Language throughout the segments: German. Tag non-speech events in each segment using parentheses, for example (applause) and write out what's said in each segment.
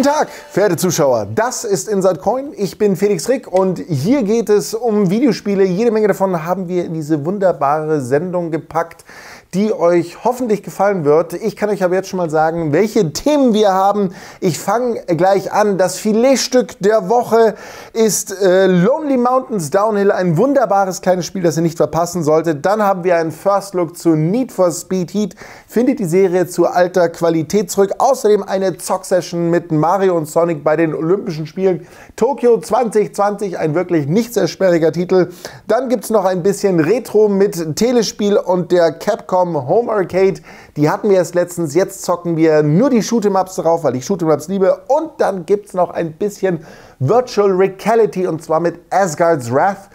Guten Tag, verehrte Zuschauer. Das ist Inside Coin. Ich bin Felix Rick und hier geht es um Videospiele. Jede Menge davon haben wir in diese wunderbare Sendung gepackt die euch hoffentlich gefallen wird. Ich kann euch aber jetzt schon mal sagen, welche Themen wir haben. Ich fange gleich an. Das Filetstück der Woche ist äh, Lonely Mountains Downhill, ein wunderbares kleines Spiel, das ihr nicht verpassen solltet. Dann haben wir einen First Look zu Need for Speed Heat. Findet die Serie zu alter Qualität zurück. Außerdem eine Zock-Session mit Mario und Sonic bei den Olympischen Spielen. Tokio 2020, ein wirklich nicht sehr sperriger Titel. Dann gibt es noch ein bisschen Retro mit Telespiel und der Capcom Capcom Home Arcade. Die hatten wir erst letztens. Jetzt zocken wir nur die Shoot'em-Ups drauf, weil ich Shoot'em-Ups liebe. Und dann gibt es noch ein bisschen Virtual Reality und zwar mit Asgard's Wrath.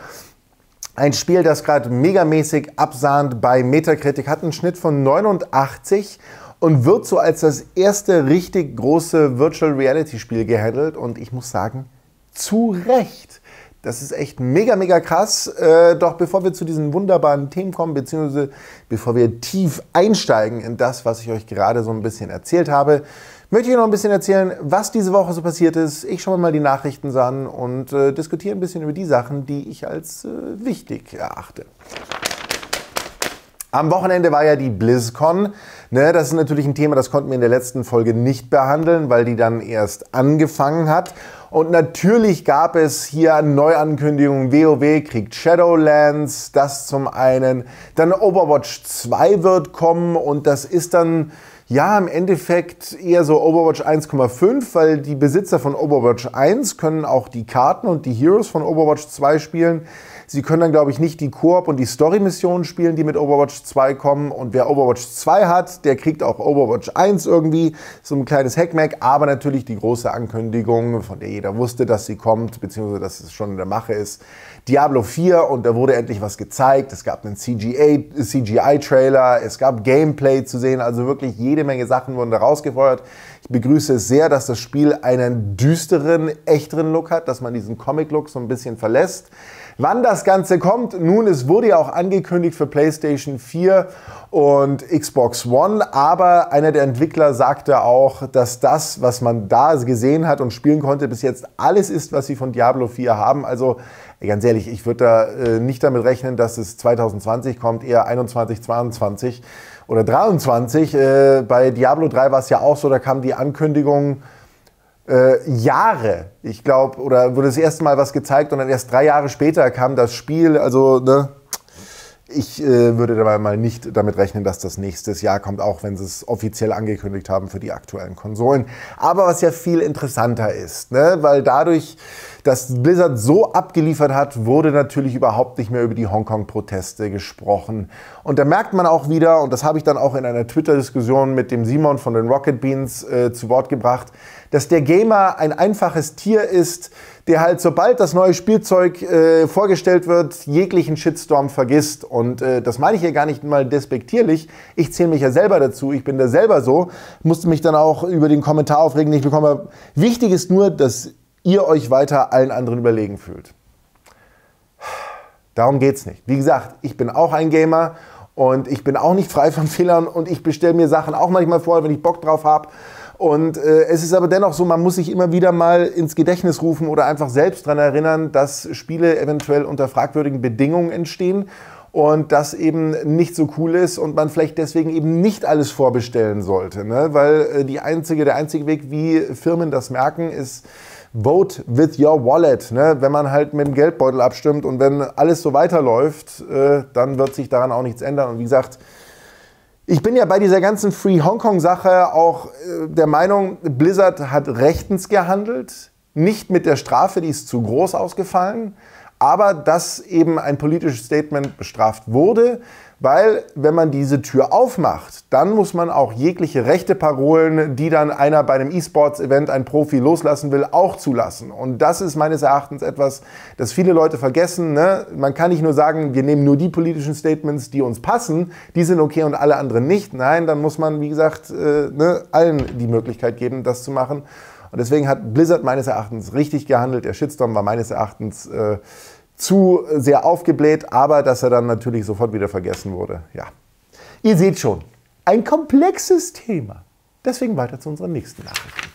Ein Spiel, das gerade megamäßig absahnt bei Metacritic, hat einen Schnitt von 89 und wird so als das erste richtig große Virtual Reality Spiel gehandelt. Und ich muss sagen, zu Recht. Das ist echt mega, mega krass. Äh, doch bevor wir zu diesen wunderbaren Themen kommen, beziehungsweise bevor wir tief einsteigen in das, was ich euch gerade so ein bisschen erzählt habe, möchte ich noch ein bisschen erzählen, was diese Woche so passiert ist. Ich schaue mir mal die Nachrichten an und äh, diskutiere ein bisschen über die Sachen, die ich als äh, wichtig erachte. Am Wochenende war ja die BlizzCon. Ne, das ist natürlich ein Thema, das konnten wir in der letzten Folge nicht behandeln, weil die dann erst angefangen hat. Und natürlich gab es hier Neuankündigungen. WoW kriegt Shadowlands, das zum einen. Dann Overwatch 2 wird kommen und das ist dann ja, im Endeffekt eher so Overwatch 1,5, weil die Besitzer von Overwatch 1 können auch die Karten und die Heroes von Overwatch 2 spielen. Sie können dann, glaube ich, nicht die Koop- und die Story-Missionen spielen, die mit Overwatch 2 kommen. Und wer Overwatch 2 hat, der kriegt auch Overwatch 1 irgendwie. So ein kleines Hackmack, aber natürlich die große Ankündigung, von der jeder wusste, dass sie kommt, beziehungsweise dass es schon in der Mache ist. Diablo 4 und da wurde endlich was gezeigt. Es gab einen CGI-Trailer, es gab Gameplay zu sehen, also wirklich jede Menge Sachen wurden da rausgefeuert. Ich begrüße es sehr, dass das Spiel einen düsteren, echteren Look hat, dass man diesen Comic-Look so ein bisschen verlässt. Wann das Ganze kommt, nun, es wurde ja auch angekündigt für PlayStation 4 und Xbox One, aber einer der Entwickler sagte auch, dass das, was man da gesehen hat und spielen konnte, bis jetzt alles ist, was sie von Diablo 4 haben. Also ganz ehrlich, ich würde da äh, nicht damit rechnen, dass es 2020 kommt, eher 21, 22 oder 23. Äh, bei Diablo 3 war es ja auch so, da kam die Ankündigung, äh, Jahre, ich glaube, oder wurde das erste Mal was gezeigt und dann erst drei Jahre später kam das Spiel. Also, ne, ich äh, würde dabei mal nicht damit rechnen, dass das nächstes Jahr kommt, auch wenn sie es offiziell angekündigt haben für die aktuellen Konsolen. Aber was ja viel interessanter ist, ne, weil dadurch dass Blizzard so abgeliefert hat, wurde natürlich überhaupt nicht mehr über die Hongkong-Proteste gesprochen. Und da merkt man auch wieder, und das habe ich dann auch in einer Twitter-Diskussion mit dem Simon von den Rocket Beans äh, zu Wort gebracht, dass der Gamer ein einfaches Tier ist, der halt sobald das neue Spielzeug äh, vorgestellt wird, jeglichen Shitstorm vergisst. Und äh, das meine ich hier gar nicht mal despektierlich. Ich zähle mich ja selber dazu. Ich bin da selber so. Musste mich dann auch über den Kommentar aufregen, den ich bekomme. Wichtig ist nur, dass ihr euch weiter allen anderen überlegen fühlt. Darum geht es nicht. Wie gesagt, ich bin auch ein Gamer und ich bin auch nicht frei von Fehlern und ich bestelle mir Sachen auch manchmal vor, wenn ich Bock drauf habe. Und äh, es ist aber dennoch so, man muss sich immer wieder mal ins Gedächtnis rufen oder einfach selbst daran erinnern, dass Spiele eventuell unter fragwürdigen Bedingungen entstehen und das eben nicht so cool ist und man vielleicht deswegen eben nicht alles vorbestellen sollte. Ne? Weil äh, die einzige, der einzige Weg, wie Firmen das merken, ist, Vote with your wallet. Ne? Wenn man halt mit dem Geldbeutel abstimmt und wenn alles so weiterläuft, äh, dann wird sich daran auch nichts ändern. Und wie gesagt, ich bin ja bei dieser ganzen Free Hong Kong Sache auch äh, der Meinung, Blizzard hat rechtens gehandelt, nicht mit der Strafe, die ist zu groß ausgefallen, aber dass eben ein politisches Statement bestraft wurde, weil wenn man diese Tür aufmacht, dann muss man auch jegliche rechte Parolen, die dann einer bei einem E-Sports-Event ein Profi loslassen will, auch zulassen. Und das ist meines Erachtens etwas, das viele Leute vergessen. Ne? Man kann nicht nur sagen, wir nehmen nur die politischen Statements, die uns passen, die sind okay und alle anderen nicht. Nein, dann muss man, wie gesagt, äh, ne, allen die Möglichkeit geben, das zu machen. Und deswegen hat Blizzard meines Erachtens richtig gehandelt. Der Shitstorm war meines Erachtens äh, zu sehr aufgebläht, aber dass er dann natürlich sofort wieder vergessen wurde. Ja. Ihr seht schon, ein komplexes Thema. Deswegen weiter zu unserer nächsten Nachricht.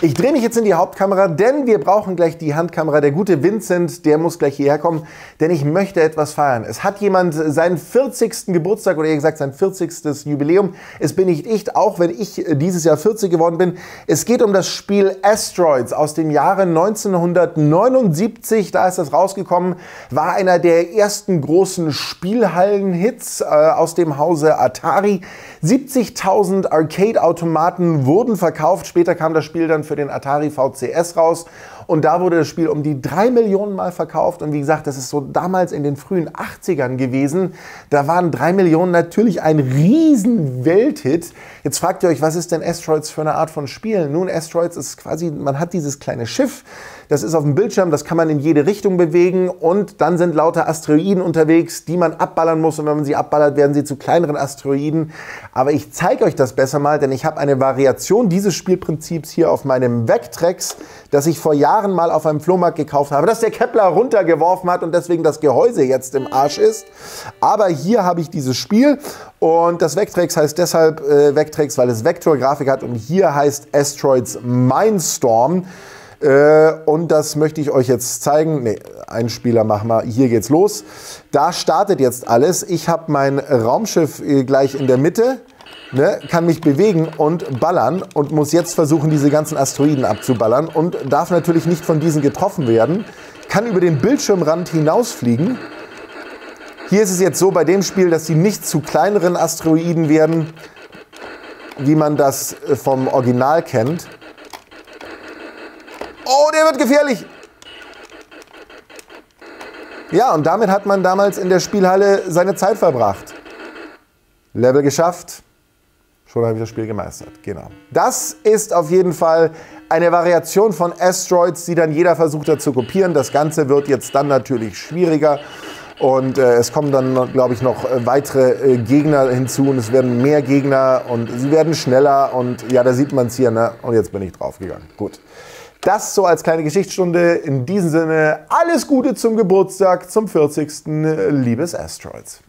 Ich drehe mich jetzt in die Hauptkamera, denn wir brauchen gleich die Handkamera. Der gute Vincent, der muss gleich hierher kommen, denn ich möchte etwas feiern. Es hat jemand seinen 40. Geburtstag oder eher gesagt sein 40. Jubiläum. Es bin nicht ich, auch wenn ich dieses Jahr 40 geworden bin. Es geht um das Spiel Asteroids aus dem Jahre 1979. Da ist das rausgekommen. War einer der ersten großen Spielhallen-Hits äh, aus dem Hause Atari. 70.000 Arcade-Automaten wurden verkauft. Später kam das Spiel dann für den Atari VCS raus. Und da wurde das Spiel um die drei Millionen Mal verkauft. Und wie gesagt, das ist so damals in den frühen 80ern gewesen. Da waren drei Millionen natürlich ein riesen Welthit. Jetzt fragt ihr euch, was ist denn Asteroids für eine Art von Spiel? Nun, Asteroids ist quasi, man hat dieses kleine Schiff, das ist auf dem Bildschirm, das kann man in jede Richtung bewegen und dann sind lauter Asteroiden unterwegs, die man abballern muss und wenn man sie abballert, werden sie zu kleineren Asteroiden. Aber ich zeige euch das besser mal, denn ich habe eine Variation dieses Spielprinzips hier auf meinem Vectrex, das ich vor Jahren mal auf einem Flohmarkt gekauft habe, das der Kepler runtergeworfen hat und deswegen das Gehäuse jetzt im Arsch ist. Aber hier habe ich dieses Spiel und das Vectrex heißt deshalb äh, Vectrex, weil es Vektorgrafik hat und hier heißt Asteroids Mindstorm. Äh, und das möchte ich euch jetzt zeigen. Ne, einen Spieler machen wir. Hier geht's los. Da startet jetzt alles. Ich habe mein Raumschiff äh, gleich in der Mitte. Ne, kann mich bewegen und ballern und muss jetzt versuchen, diese ganzen Asteroiden abzuballern und darf natürlich nicht von diesen getroffen werden. Kann über den Bildschirmrand hinausfliegen. Hier ist es jetzt so bei dem Spiel, dass sie nicht zu kleineren Asteroiden werden, wie man das äh, vom Original kennt. Oh, der wird gefährlich. Ja, und damit hat man damals in der Spielhalle seine Zeit verbracht. Level geschafft. Schon habe ich das Spiel gemeistert. Genau. Das ist auf jeden Fall eine Variation von Asteroids, die dann jeder versucht hat zu kopieren. Das Ganze wird jetzt dann natürlich schwieriger. Und äh, es kommen dann, glaube ich, noch äh, weitere äh, Gegner hinzu und es werden mehr Gegner und sie werden schneller und ja, da sieht man es hier, ne? Und jetzt bin ich draufgegangen. Gut. Das so als kleine Geschichtsstunde. In diesem Sinne, alles Gute zum Geburtstag, zum 40. Liebes Asteroids.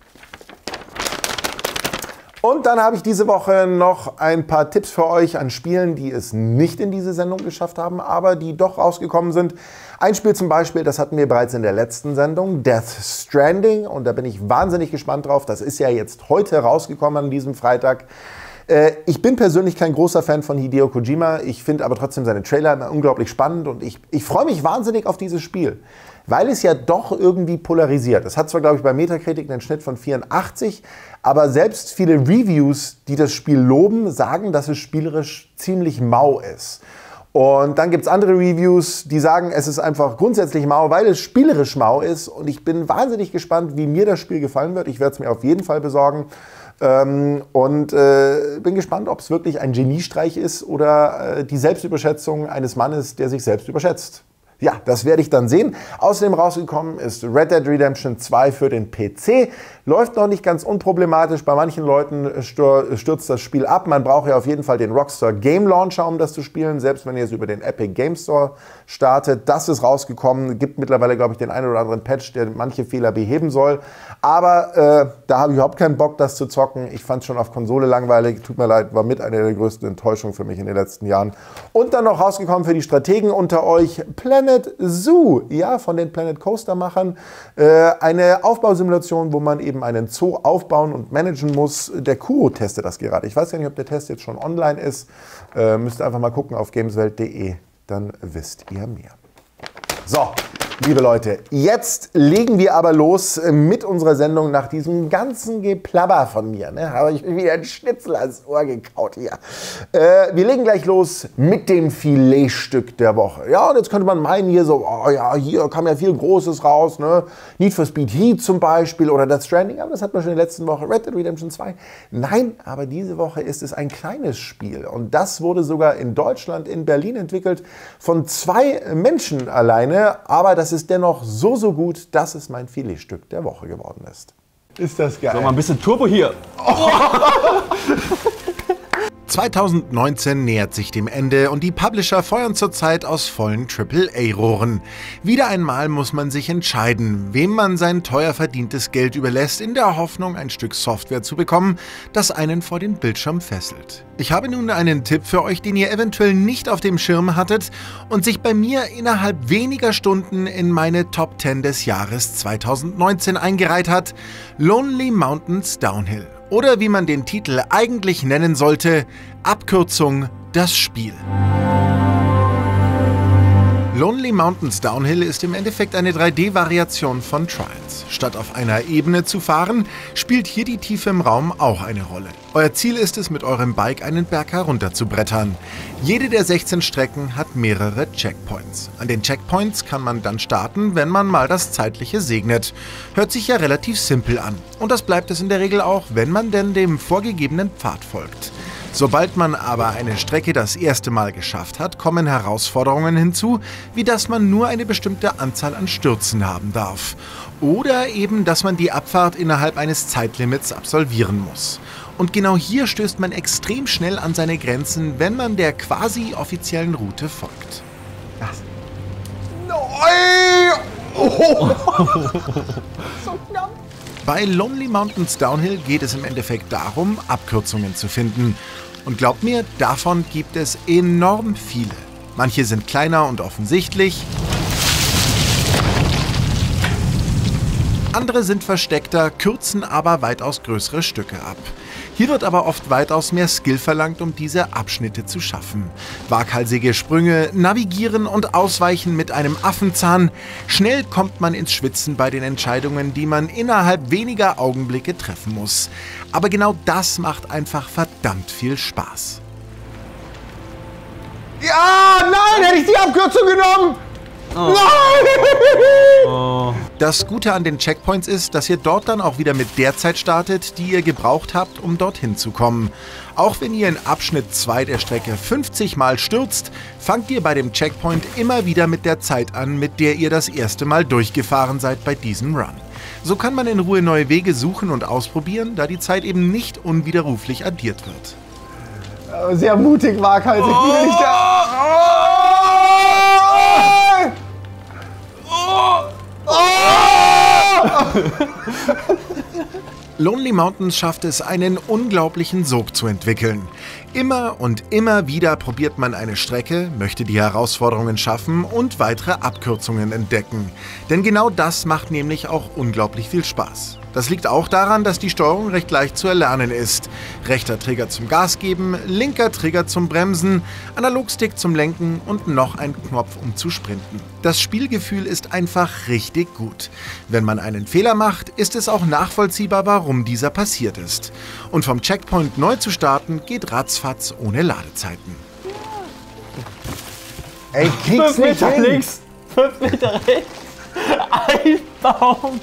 Und dann habe ich diese Woche noch ein paar Tipps für euch an Spielen, die es nicht in diese Sendung geschafft haben, aber die doch rausgekommen sind. Ein Spiel zum Beispiel, das hatten wir bereits in der letzten Sendung, Death Stranding. Und da bin ich wahnsinnig gespannt drauf. Das ist ja jetzt heute rausgekommen an diesem Freitag. Äh, ich bin persönlich kein großer Fan von Hideo Kojima. Ich finde aber trotzdem seine Trailer immer unglaublich spannend und ich, ich freue mich wahnsinnig auf dieses Spiel, weil es ja doch irgendwie polarisiert. Es hat zwar, glaube ich, bei Metacritic einen Schnitt von 84, aber selbst viele Reviews, die das Spiel loben, sagen, dass es spielerisch ziemlich mau ist. Und dann gibt es andere Reviews, die sagen, es ist einfach grundsätzlich mau, weil es spielerisch mau ist. Und ich bin wahnsinnig gespannt, wie mir das Spiel gefallen wird. Ich werde es mir auf jeden Fall besorgen. Ähm, und äh, bin gespannt, ob es wirklich ein Geniestreich ist oder äh, die Selbstüberschätzung eines Mannes, der sich selbst überschätzt. Ja, das werde ich dann sehen. Außerdem rausgekommen ist Red Dead Redemption 2 für den PC. Läuft noch nicht ganz unproblematisch. Bei manchen Leuten stürzt das Spiel ab. Man braucht ja auf jeden Fall den Rockstar Game Launcher, um das zu spielen, selbst wenn ihr es über den Epic Game Store startet. Das ist rausgekommen. Gibt mittlerweile, glaube ich, den einen oder anderen Patch, der manche Fehler beheben soll. Aber äh, da habe ich überhaupt keinen Bock, das zu zocken. Ich fand es schon auf Konsole langweilig. Tut mir leid, war mit einer der größten Enttäuschungen für mich in den letzten Jahren. Und dann noch rausgekommen für die Strategen unter euch Planet Planet Zoo, ja, von den Planet Coaster Machern. Äh, eine Aufbausimulation, wo man eben einen Zoo aufbauen und managen muss. Der Kuro testet das gerade. Ich weiß ja nicht, ob der Test jetzt schon online ist. Äh, müsst ihr einfach mal gucken auf gameswelt.de, dann wisst ihr mehr. So, liebe Leute, jetzt legen wir aber los mit unserer Sendung nach diesem ganzen Geplabber von mir. Ne? Habe ich mir wieder ein Schnitzel ans Ohr gekaut hier. Äh, wir legen gleich los mit dem Filetstück der Woche. Ja, und jetzt könnte man meinen hier so, oh ja, hier kam ja viel Großes raus. Ne? Need for Speed Heat zum Beispiel oder Death Stranding, aber das hat man schon in der letzten Woche. Red Dead Redemption 2. Nein, aber diese Woche ist es ein kleines Spiel. Und das wurde sogar in Deutschland, in Berlin entwickelt von zwei Menschen alleine. Aber das es ist dennoch so, so gut, dass es mein Filetstück der Woche geworden ist. Ist das geil. So, mal ein bisschen Turbo hier. Oh. (laughs) 2019 nähert sich dem Ende und die Publisher feuern zurzeit aus vollen AAA-Rohren. Wieder einmal muss man sich entscheiden, wem man sein teuer verdientes Geld überlässt, in der Hoffnung, ein Stück Software zu bekommen, das einen vor den Bildschirm fesselt. Ich habe nun einen Tipp für euch, den ihr eventuell nicht auf dem Schirm hattet und sich bei mir innerhalb weniger Stunden in meine Top 10 des Jahres 2019 eingereiht hat: Lonely Mountains Downhill. Oder wie man den Titel eigentlich nennen sollte, Abkürzung Das Spiel. Lonely Mountains Downhill ist im Endeffekt eine 3D-Variation von Trials. Statt auf einer Ebene zu fahren, spielt hier die Tiefe im Raum auch eine Rolle. Euer Ziel ist es, mit eurem Bike einen Berg herunter zu brettern. Jede der 16 Strecken hat mehrere Checkpoints. An den Checkpoints kann man dann starten, wenn man mal das Zeitliche segnet. Hört sich ja relativ simpel an. Und das bleibt es in der Regel auch, wenn man denn dem vorgegebenen Pfad folgt. Sobald man aber eine Strecke das erste Mal geschafft hat, kommen Herausforderungen hinzu, wie dass man nur eine bestimmte Anzahl an Stürzen haben darf. Oder eben, dass man die Abfahrt innerhalb eines Zeitlimits absolvieren muss. Und genau hier stößt man extrem schnell an seine Grenzen, wenn man der quasi offiziellen Route folgt. Was? (laughs) Oh. so. Bei Lonely Mountains Downhill geht es im Endeffekt darum, Abkürzungen zu finden. Und glaubt mir, davon gibt es enorm viele. Manche sind kleiner und offensichtlich. Andere sind versteckter, kürzen aber weitaus größere Stücke ab. Hier wird aber oft weitaus mehr Skill verlangt, um diese Abschnitte zu schaffen. Waghalsige Sprünge, Navigieren und Ausweichen mit einem Affenzahn. Schnell kommt man ins Schwitzen bei den Entscheidungen, die man innerhalb weniger Augenblicke treffen muss. Aber genau das macht einfach verdammt viel Spaß. Ja, nein, hätte ich die Abkürzung genommen! Oh. Oh. Das Gute an den Checkpoints ist, dass ihr dort dann auch wieder mit der Zeit startet, die ihr gebraucht habt, um dorthin zu kommen. Auch wenn ihr in Abschnitt 2 der Strecke 50 Mal stürzt, fangt ihr bei dem Checkpoint immer wieder mit der Zeit an, mit der ihr das erste Mal durchgefahren seid bei diesem Run. So kann man in Ruhe neue Wege suchen und ausprobieren, da die Zeit eben nicht unwiderruflich addiert wird. Sehr mutig, waghalsig. Oh! Lonely Mountains schafft es, einen unglaublichen Sog zu entwickeln. Immer und immer wieder probiert man eine Strecke, möchte die Herausforderungen schaffen und weitere Abkürzungen entdecken. Denn genau das macht nämlich auch unglaublich viel Spaß. Das liegt auch daran, dass die Steuerung recht leicht zu erlernen ist. Rechter Trigger zum Gas geben, linker Trigger zum Bremsen, Analogstick zum Lenken und noch ein Knopf um zu sprinten. Das Spielgefühl ist einfach richtig gut. Wenn man einen Fehler macht, ist es auch nachvollziehbar, warum dieser passiert ist. Und vom Checkpoint neu zu starten geht ratzfatz ohne Ladezeiten. Ey, krieg's Fünf Meter hin. links, fünf Meter rechts, (laughs) ein Baum.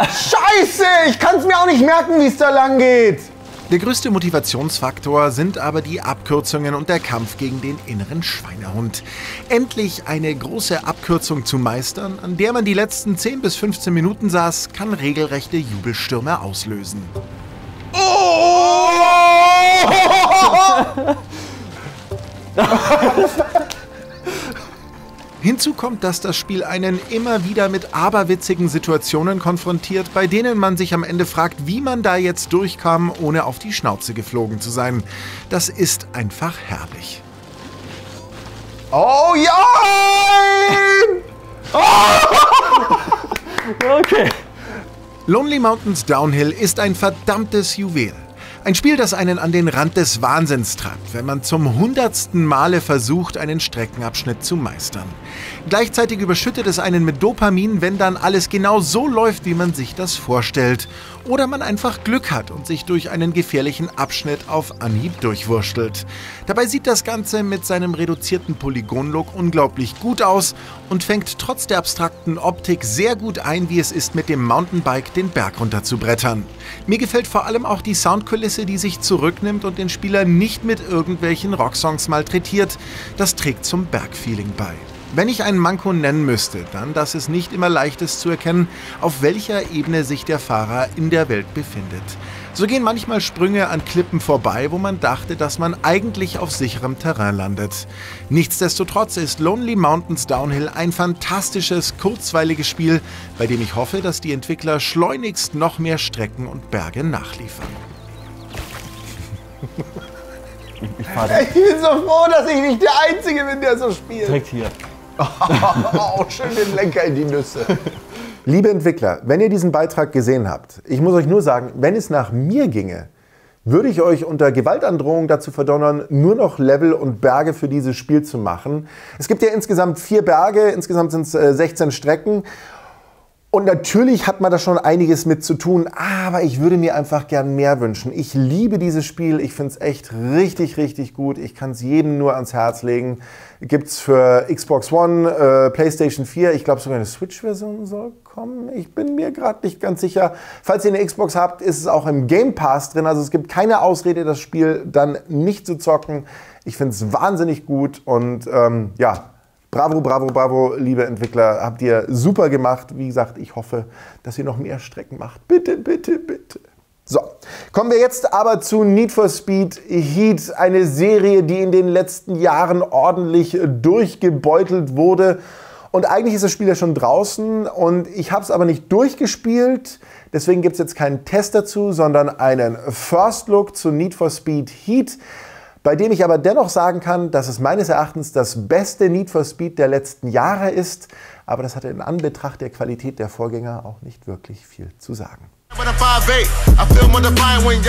Scheiße, ich kann es mir auch nicht merken, wie es da lang geht. Der größte Motivationsfaktor sind aber die Abkürzungen und der Kampf gegen den inneren Schweinehund. Endlich eine große Abkürzung zu meistern, an der man die letzten 10 bis 15 Minuten saß, kann regelrechte Jubelstürme auslösen. Oh! (laughs) (laughs) (laughs) Hinzu kommt, dass das Spiel einen immer wieder mit aberwitzigen Situationen konfrontiert, bei denen man sich am Ende fragt, wie man da jetzt durchkam, ohne auf die Schnauze geflogen zu sein. Das ist einfach herrlich. Oh ja! (laughs) Oh! okay. Lonely Mountains Downhill ist ein verdammtes Juwel. Ein Spiel, das einen an den Rand des Wahnsinns treibt, wenn man zum hundertsten Male versucht, einen Streckenabschnitt zu meistern. Gleichzeitig überschüttet es einen mit Dopamin, wenn dann alles genau so läuft, wie man sich das vorstellt. Oder man einfach Glück hat und sich durch einen gefährlichen Abschnitt auf Anhieb durchwurschtelt. Dabei sieht das Ganze mit seinem reduzierten Polygon-Look unglaublich gut aus und fängt trotz der abstrakten Optik sehr gut ein, wie es ist, mit dem Mountainbike den Berg runter zu brettern. Mir gefällt vor allem auch die Soundkulisse, die sich zurücknimmt und den Spieler nicht mit irgendwelchen Rocksongs malträtiert. Das trägt zum Bergfeeling bei. Wenn ich einen Manko nennen müsste, dann, dass es nicht immer leicht ist zu erkennen, auf welcher Ebene sich der Fahrer in der Welt befindet. So gehen manchmal Sprünge an Klippen vorbei, wo man dachte, dass man eigentlich auf sicherem Terrain landet. Nichtsdestotrotz ist Lonely Mountains Downhill ein fantastisches, kurzweiliges Spiel, bei dem ich hoffe, dass die Entwickler schleunigst noch mehr Strecken und Berge nachliefern. Ich, bin so froh, dass ich nicht der Einzige bin, der so spielt. Direkt hier. Oh, schön den Lenker in die Nüsse. (laughs) Liebe Entwickler, wenn ihr diesen Beitrag gesehen habt, ich muss euch nur sagen, wenn es nach mir ginge, würde ich euch unter Gewaltandrohung dazu verdonnern, nur noch Level und Berge für dieses Spiel zu machen. Es gibt ja insgesamt vier Berge, insgesamt sind es äh, 16 Strecken. Und natürlich hat man da schon einiges mit zu tun, aber ich würde mir einfach gern mehr wünschen. Ich liebe dieses Spiel, ich finde es echt richtig, richtig gut. Ich kann es jedem nur ans Herz legen. Gibt es für Xbox One, äh, PlayStation 4, ich glaube sogar eine Switch-Version soll kommen. Ich bin mir gerade nicht ganz sicher. Falls ihr eine Xbox habt, ist es auch im Game Pass drin. Also es gibt keine Ausrede, das Spiel dann nicht zu zocken. Ich finde es wahnsinnig gut und ähm, ja, Bravo, bravo, bravo, liebe Entwickler, habt ihr super gemacht. Wie gesagt, ich hoffe, dass ihr noch mehr Strecken macht. Bitte, bitte, bitte. So, kommen wir jetzt aber zu Need for Speed Heat, eine Serie, die in den letzten Jahren ordentlich durchgebeutelt wurde. Und eigentlich ist das Spiel ja schon draußen und ich habe es aber nicht durchgespielt. Deswegen gibt es jetzt keinen Test dazu, sondern einen First Look zu Need for Speed Heat bei dem ich aber dennoch sagen kann, dass es meines Erachtens das beste Need for Speed der letzten Jahre ist. Aber das hatte in Anbetracht der Qualität der Vorgänger auch nicht wirklich viel zu sagen.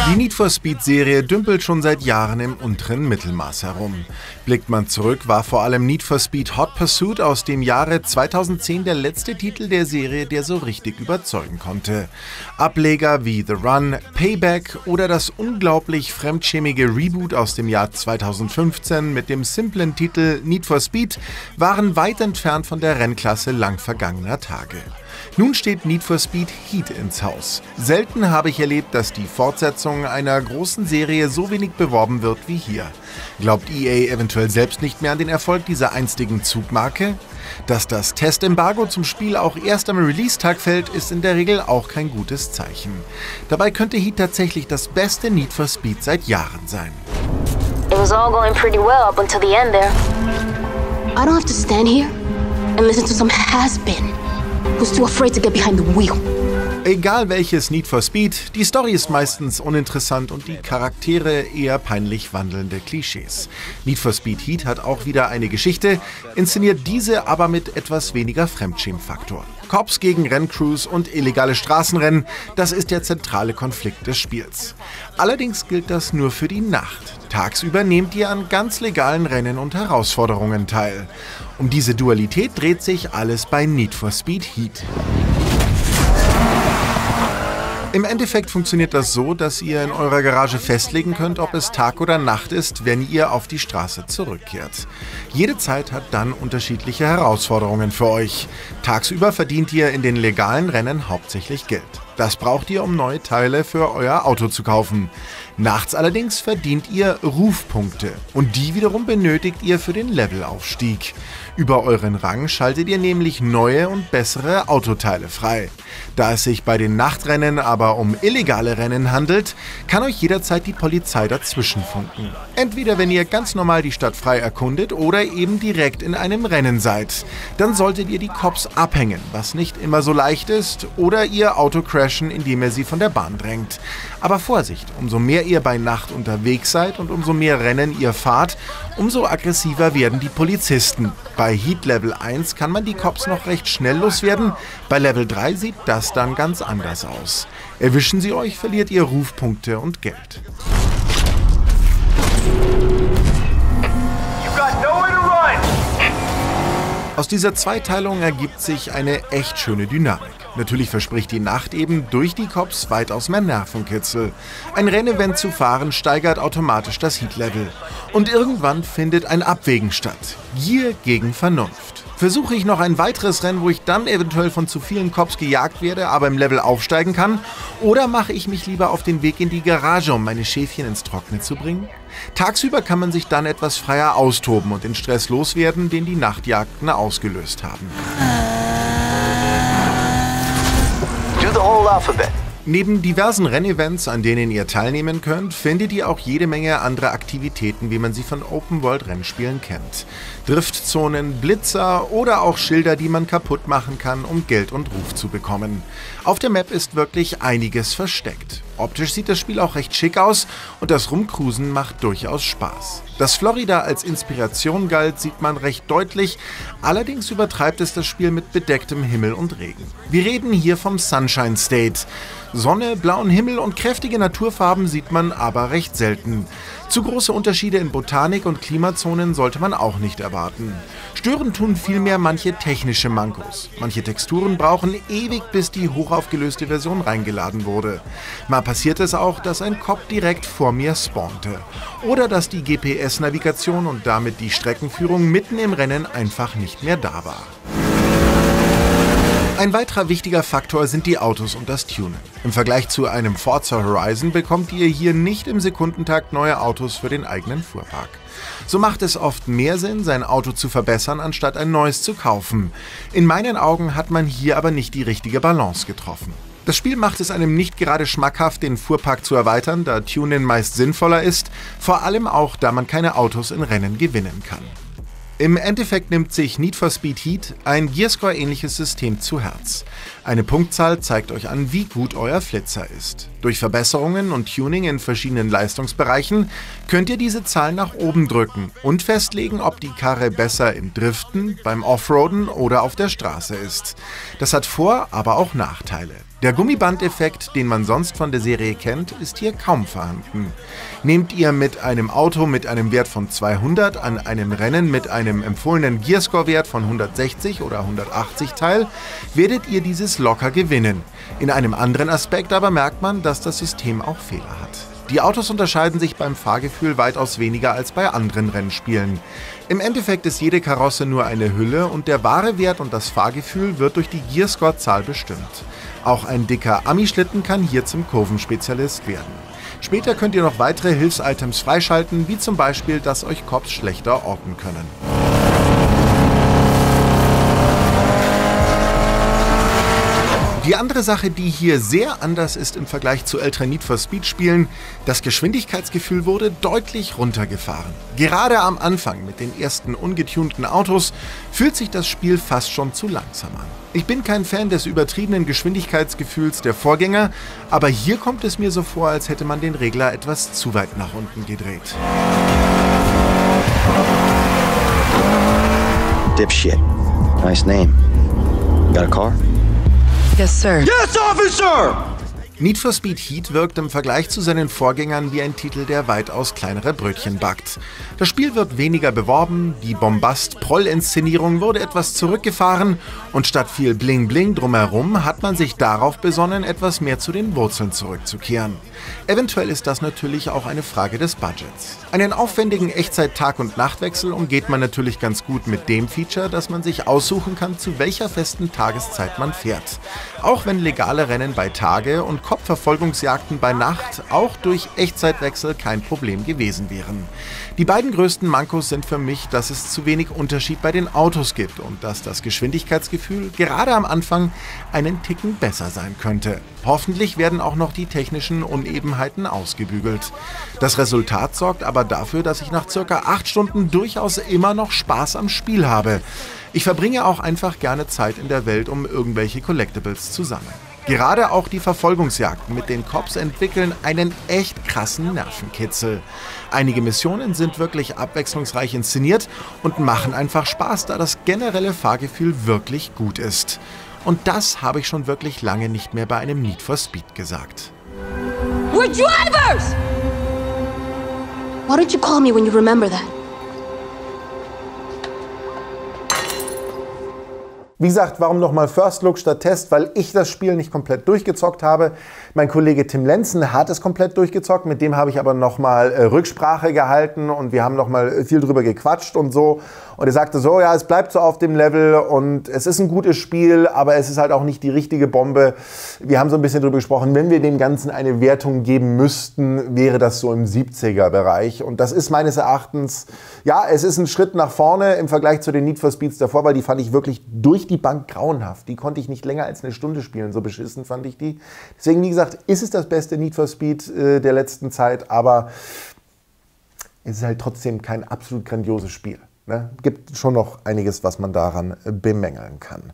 Die Need for Speed Serie dümpelt schon seit Jahren im unteren Mittelmaß herum. Blickt man zurück, war vor allem Need for Speed Hot Pursuit aus dem Jahre 2010 der letzte Titel der Serie, der so richtig überzeugen konnte. Ableger wie The Run, Payback oder das unglaublich fremdschämige Reboot aus dem Jahr 2015 mit dem simplen Titel Need for Speed waren weit entfernt von der Rennklasse lang vergangener Tage. Nun steht Need for Speed Heat ins Haus. Selten habe ich erlebt, dass die Fortsetzung einer großen Serie so wenig beworben wird wie hier. Glaubt EA eventuell selbst nicht mehr an den Erfolg dieser einstigen Zugmarke? Dass das Testembargo zum Spiel auch erst am Release-Tag fällt, ist in der Regel auch kein gutes Zeichen. Dabei könnte Heat tatsächlich das beste Need for Speed seit Jahren sein. It was all going pretty well up until the end there. I don't have to stand here and listen to some has-been who's too afraid to get behind the wheel. Egal welches Need for Speed, die Story ist meistens uninteressant und die Charaktere eher peinlich wandelnde Klischees. Need for Speed Heat hat auch wieder eine Geschichte, inszeniert diese aber mit etwas weniger Fremdschämfaktor. Cops gegen Renncrews und illegale Straßenrennen, das ist der zentrale Konflikt des Spiels. Allerdings gilt das nur für die Nacht. Tagsüber nehmt ihr an ganz legalen Rennen und Herausforderungen teil. Um diese Dualität dreht sich alles bei Need for Speed Heat. Im Endeffekt funktioniert das so, dass ihr in eurer Garage festlegen könnt, ob es Tag oder Nacht ist, wenn ihr auf die Straße zurückkehrt. Jede Zeit hat dann unterschiedliche Herausforderungen für euch. Tagsüber verdient ihr in den legalen Rennen hauptsächlich Geld. Das braucht ihr, um neue Teile für euer Auto zu kaufen. Nachts allerdings verdient ihr Rufpunkte und die wiederum benötigt ihr für den Levelaufstieg. Über euren Rang schaltet ihr nämlich neue und bessere Autoteile frei. Da es sich bei den Nachtrennen aber um illegale Rennen handelt, kann euch jederzeit die Polizei dazwischen funken. Entweder wenn ihr ganz normal die Stadt frei erkundet oder eben direkt in einem Rennen seid. Dann solltet ihr die Cops abhängen, was nicht immer so leicht ist, oder ihr Auto crashen, indem ihr sie von der Bahn drängt. Aber Vorsicht, umso mehr ihr bei Nacht unterwegs seid und umso mehr Rennen ihr fahrt, umso aggressiver werden die Polizisten. Bei Heat Level 1 kann man die Cops noch recht schnell loswerden, bei Level 3 sieht das dann ganz anders aus. Erwischen sie euch, verliert ihr Rufpunkte und Geld. Aus dieser Zweiteilung ergibt sich eine echt schöne Dynamik. Natürlich verspricht die Nacht eben durch die Cops weitaus mehr Nervenkitzel. Ein Rennevent zu fahren steigert automatisch das Heat-Level. Und irgendwann findet ein Abwägen statt. Gier gegen Vernunft. Versuche ich noch ein weiteres Rennen, wo ich dann eventuell von zu vielen Cops gejagt werde, aber im Level aufsteigen kann? Oder mache ich mich lieber auf den Weg in die Garage, um meine Schäfchen ins Trockene zu bringen? Tagsüber kann man sich dann etwas freier austoben und den Stress loswerden, den die Nachtjagden ausgelöst haben. Alphabet. Neben diversen Rennevents, an denen ihr teilnehmen könnt, findet ihr auch jede Menge andere Aktivitäten, wie man sie von Open-World-Rennspielen kennt. Driftzonen, Blitzer oder auch Schilder, die man kaputt machen kann, um Geld und Ruf zu bekommen. Auf der Map ist wirklich einiges versteckt. Optisch sieht das Spiel auch recht schick aus und das Rumcruisen macht durchaus Spaß. Dass Florida als Inspiration galt, sieht man recht deutlich, allerdings übertreibt es das Spiel mit bedecktem Himmel und Regen. Wir reden hier vom Sunshine State. Sonne, blauen Himmel und kräftige Naturfarben sieht man aber recht selten. Zu große Unterschiede in Botanik und Klimazonen sollte man auch nicht erwarten. Stören tun vielmehr manche technische Mankos. Manche Texturen brauchen ewig, bis die hochaufgelöste Version reingeladen wurde. Mal passiert es auch, dass ein Kopf direkt vor mir spawnte. Oder dass die GPS-Navigation und damit die Streckenführung mitten im Rennen einfach nicht mehr da war. Ein weiterer wichtiger Faktor sind die Autos und das Tunen. Im Vergleich zu einem Forza Horizon bekommt ihr hier nicht im Sekundentakt neue Autos für den eigenen Fuhrpark. So macht es oft mehr Sinn, sein Auto zu verbessern, anstatt ein neues zu kaufen. In meinen Augen hat man hier aber nicht die richtige Balance getroffen. Das Spiel macht es einem nicht gerade schmackhaft, den Fuhrpark zu erweitern, da Tunen meist sinnvoller ist, vor allem auch, da man keine Autos in Rennen gewinnen kann. Im Endeffekt nimmt sich Need for Speed Heat ein Gearscore-ähnliches System zu Herz. Eine Punktzahl zeigt euch an, wie gut euer Flitzer ist. Durch Verbesserungen und Tuning in verschiedenen Leistungsbereichen könnt ihr diese Zahl nach oben drücken und festlegen, ob die Karre besser im Driften, beim Offroaden oder auf der Straße ist. Das hat Vor-, aber auch Nachteile. Der Gummibandeffekt, den man sonst von der Serie kennt, ist hier kaum vorhanden. Nehmt ihr mit einem Auto mit einem Wert von 200 an einem Rennen mit einem empfohlenen Gearscore-Wert von 160 oder 180 teil, werdet ihr dieses locker gewinnen. In einem anderen Aspekt aber merkt man, dass das System auch Fehler hat. Die Autos unterscheiden sich beim Fahrgefühl weitaus weniger als bei anderen Rennspielen. Im Endeffekt ist jede Karosse nur eine Hülle und der wahre Wert und das Fahrgefühl wird durch die Gearscore-Zahl bestimmt. Auch ein dicker Ami-Schlitten kann hier zum Kurvenspezialist werden. Später könnt ihr noch weitere Hilfsitems freischalten, wie zum Beispiel, dass euch Cops schlechter orten können. Die andere Sache, die hier sehr anders ist im Vergleich zu älteren Need for Speed Spielen, das Geschwindigkeitsgefühl wurde deutlich runtergefahren. Gerade am Anfang mit den ersten ungetunten Autos fühlt sich das Spiel fast schon zu langsam an. Ich bin kein Fan des übertriebenen Geschwindigkeitsgefühls der Vorgänger, aber hier kommt es mir so vor, als hätte man den Regler etwas zu weit nach unten gedreht. Dipshit. Nice name. Got a car? Yes, sir. Yes, officer! Need for Speed Heat wirkt im Vergleich zu seinen Vorgängern wie ein Titel, der weitaus kleinere Brötchen backt. Das Spiel wird weniger beworben, die Bombast-Proll-Inszenierung wurde etwas zurückgefahren und statt viel Bling-Bling drumherum hat man sich darauf besonnen, etwas mehr zu den Wurzeln zurückzukehren. Eventuell ist das natürlich auch eine Frage des Budgets. Einen aufwendigen Echtzeit-Tag- und Nachtwechsel umgeht man natürlich ganz gut mit dem Feature, dass man sich aussuchen kann, zu welcher festen Tageszeit man fährt. Auch wenn legale Rennen bei Tage und Kopfverfolgungsjagden bei Nacht auch durch Echtzeitwechsel kein Problem gewesen wären. Die beiden größten Mankos sind für mich, dass es zu wenig Unterschied bei den Autos gibt und dass das Geschwindigkeitsgefühl gerade am Anfang einen Ticken besser sein könnte. Hoffentlich werden auch noch die technischen Unebenheiten ausgebügelt. Das Resultat sorgt aber dafür, dass ich nach circa 8 Stunden durchaus immer noch Spaß am Spiel habe. Ich verbringe auch einfach gerne Zeit in der Welt, um irgendwelche Collectibles zu sammeln. Gerade auch die Verfolgungsjagden mit den Cops entwickeln einen echt krassen Nervenkitzel. Einige Missionen sind wirklich abwechslungsreich inszeniert und machen einfach Spaß, da das generelle Fahrgefühl wirklich gut ist. Und das habe ich schon wirklich lange nicht mehr bei einem Need for Speed gesagt. We're drivers! Why don't you call me when you remember that? Wie gesagt, warum nochmal First Look statt Test? Weil ich das Spiel nicht komplett durchgezockt habe. Mein Kollege Tim Lenzen hat es komplett durchgezockt. Mit dem habe ich aber nochmal äh, Rücksprache gehalten und wir haben nochmal viel drüber gequatscht und so. Und er sagte so, ja, es bleibt so auf dem Level und es ist ein gutes Spiel, aber es ist halt auch nicht die richtige Bombe. Wir haben so ein bisschen drüber gesprochen, wenn wir dem Ganzen eine Wertung geben müssten, wäre das so im 70er-Bereich. Und das ist meines Erachtens, ja, es ist ein Schritt nach vorne im Vergleich zu den Need for Speeds davor, weil die fand ich wirklich durch die Bank grauenhaft. Die konnte ich nicht länger als eine Stunde spielen, so beschissen fand ich die. Deswegen, wie gesagt, ist es das beste Need for Speed äh, der letzten Zeit, aber es ist halt trotzdem kein absolut grandioses Spiel. Ne? Gibt schon noch einiges, was man daran äh, bemängeln kann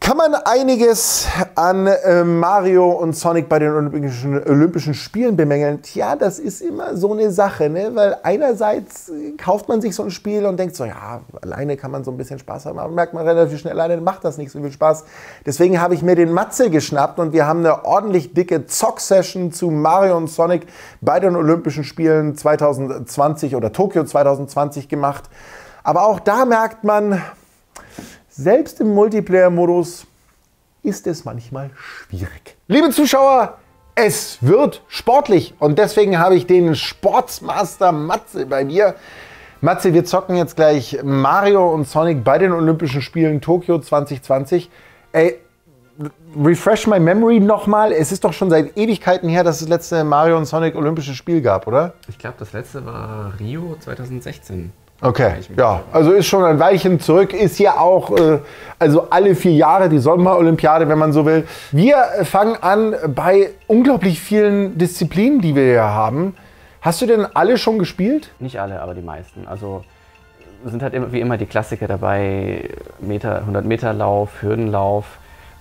kann man einiges an äh, Mario und Sonic bei den Olympischen, Olympischen Spielen bemängeln. Tja, das ist immer so eine Sache, ne? weil einerseits äh, kauft man sich so ein Spiel und denkt so, ja, alleine kann man so ein bisschen Spaß haben, aber merkt man relativ schnell, alleine macht das nicht so viel Spaß. Deswegen habe ich mir den Matze geschnappt und wir haben eine ordentlich dicke Zock-Session zu Mario und Sonic bei den Olympischen Spielen 2020 oder Tokio 2020 gemacht. Aber auch da merkt man, selbst im Multiplayer-Modus ist es manchmal schwierig. Liebe Zuschauer, es wird sportlich und deswegen habe ich den Sportsmaster Matze bei mir. Matze, wir zocken jetzt gleich Mario und Sonic bei den Olympischen Spielen Tokio 2020. Ey, refresh my memory nochmal. Es ist doch schon seit Ewigkeiten her, dass es das letzte Mario und Sonic Olympische Spiel gab, oder? Ich glaube, das letzte war Rio 2016. Okay, ja, also ist schon ein Weilchen zurück, ist ja auch, äh, also alle vier Jahre die Sommerolympiade, wenn man so will. Wir fangen an bei unglaublich vielen Disziplinen, die wir hier haben. Hast du denn alle schon gespielt? Nicht alle, aber die meisten. Also sind halt immer, wie immer die Klassiker dabei, Meter, 100 Meter Lauf, Hürdenlauf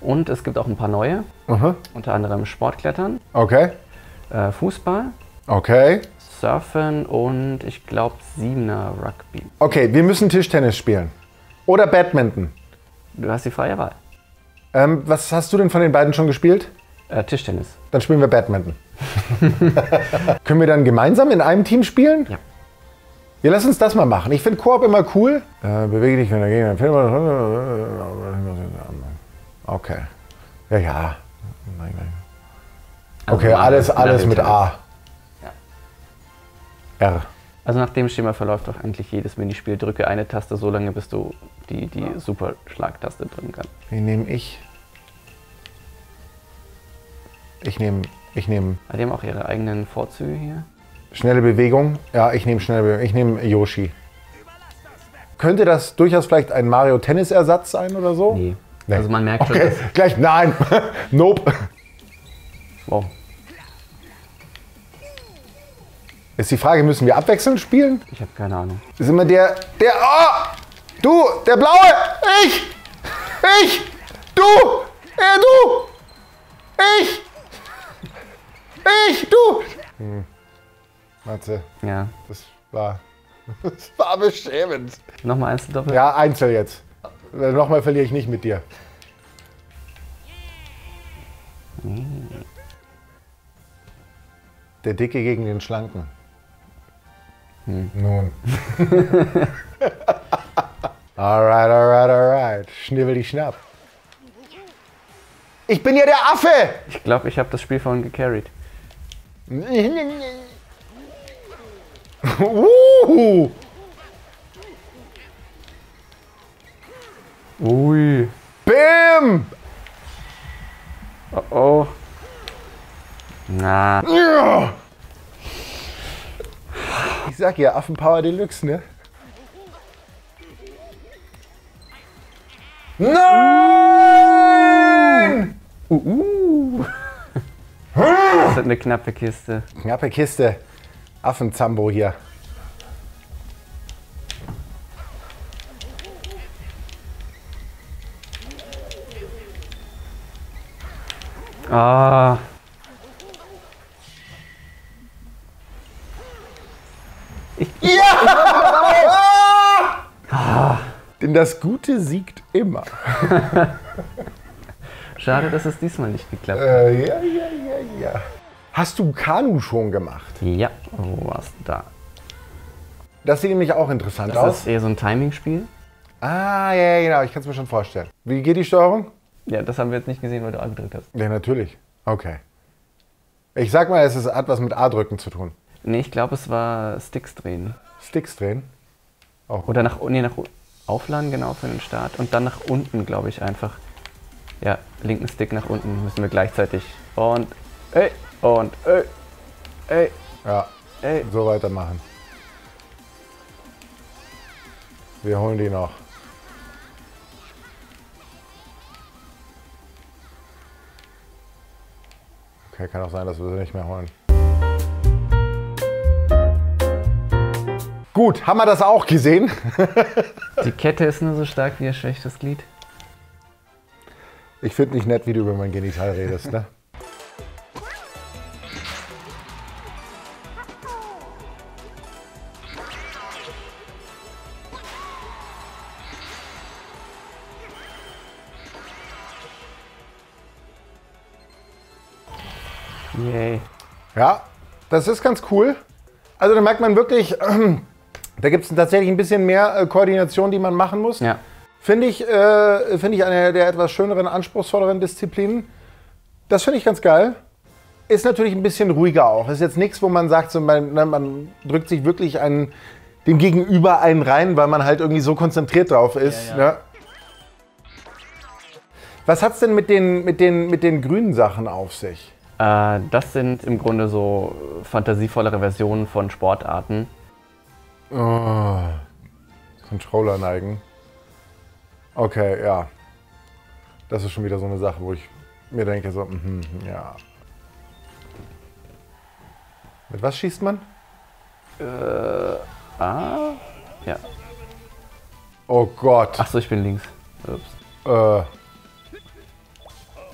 und es gibt auch ein paar neue, Aha. unter anderem Sportklettern, Okay, äh, Fußball, okay. Surfen und ich glaube Siebener Rugby. Okay, wir müssen Tischtennis spielen. Oder Badminton. Du hast die freie Wahl. Ähm, was hast du denn von den beiden schon gespielt? Äh, Tischtennis. Dann spielen wir Badminton. (laughs) Können wir dann gemeinsam in einem Team spielen? Ja. Wir lassen uns das mal machen. Ich finde Koop immer cool. Äh, bewege dich, wenn der Gegner. Okay. Ja, ja. Okay, Also alles, nach- alles dem mit. A. R. Also nach dem Schema verläuft doch eigentlich jedes Minispiel. Drücke eine Taste so lange, bis du die, die Superschlagtaste drücken kannst. Wen nehme ich? Ich nehme ich nehm Die haben auch ihre eigenen Vorzüge hier. schnelle Bewegung. Ja, ich nehme schnelle Bewegung. Ich nehme Yoshi. Könnte das durchaus vielleicht ein Mario-Tennis-Ersatz sein oder so? Nee. Nee. Also man merkt Okay, schon, gleich. Nein. (laughs) nope. wow. Ist die Frage, müssen wir abwechselnd spielen? Ich habe keine Ahnung. Ist immer der. Der. Oh! Du! Der Blaue! Ich! Ich! Du! Er, du! Ich! Ich! Du! Hm. Matze, Ja. das war. (laughs) Das war beschämend. Nochmal Einzeldoppel. Ja, Einzel jetzt. Äh, Nochmal verliere ich nicht mit dir. Der Dicke gegen den Schlanken. Nun. (laughs) alright, alright, alright. Schnibbel die Schnapp. Ich bin ja der Affe! Ich glaube, ich habe das Spiel vorhin gecarried. (laughs) Uh, Ui. Bim! Oh oh. Na. Ich sag ja, Affenpower Deluxe, ne? Nein! Uh. Das ist eine knappe Kiste. Knappe Kiste. Affenzambo hier. Ah. Denn das Gute siegt immer. (laughs) Schade, dass es diesmal nicht geklappt hat. Äh, ja, ja, ja, ja. Hast du Kanu schon gemacht? Ja, wo warst du da? Das sieht nämlich auch interessant Das aus. ist eher so ein Timing-Spiel. Ah, ja, ja, genau. Ich kann es mir schon vorstellen. Wie geht die Steuerung? Ja, das haben wir jetzt nicht gesehen, weil du angedrückt hast. Ja, natürlich. Okay. Ich sag mal, es ist, hat was mit A-Drücken zu tun. Nee, ich glaube, es war Sticks drehen. Sticks drehen. Oder nach, nee, nach aufladen, genau für den Start. Und dann nach unten, glaube ich, einfach. Ja, linken Stick nach unten müssen wir gleichzeitig. Und, ey, und, ey, ey. Ja, ey. so weitermachen. Wir holen die noch. Okay, kann auch sein, dass wir sie nicht mehr holen. Gut, haben wir das auch gesehen? (laughs) Die Kette ist nur so stark wie ihr schwächstes Glied. Ich finde nicht nett, wie du über mein Genital redest, ne? Yay. Ja, das ist ganz cool. Also da merkt man wirklich, da gibt es tatsächlich ein bisschen mehr äh, Koordination, die man machen muss. Ja. Finde ich, äh, find ich eine der etwas schöneren, anspruchsvolleren Disziplinen. Das finde ich ganz geil. Ist natürlich ein bisschen ruhiger auch. Ist jetzt nichts, wo man sagt, so, man, ne, man drückt sich wirklich einen, dem Gegenüber einen rein, weil man halt irgendwie so konzentriert drauf ist. Ja, ja. Ne? Was hat es denn mit den, mit, den, mit den grünen Sachen auf sich? Äh, das sind im Grunde so fantasievollere Versionen von Sportarten. Oh, Controller neigen. Okay, ja. Das ist schon wieder so eine Sache, wo ich mir denke, so, mhm, ja. Mit was schießt man? Ah? Ja. Oh Gott. Achso, ich bin links. Ups. Äh,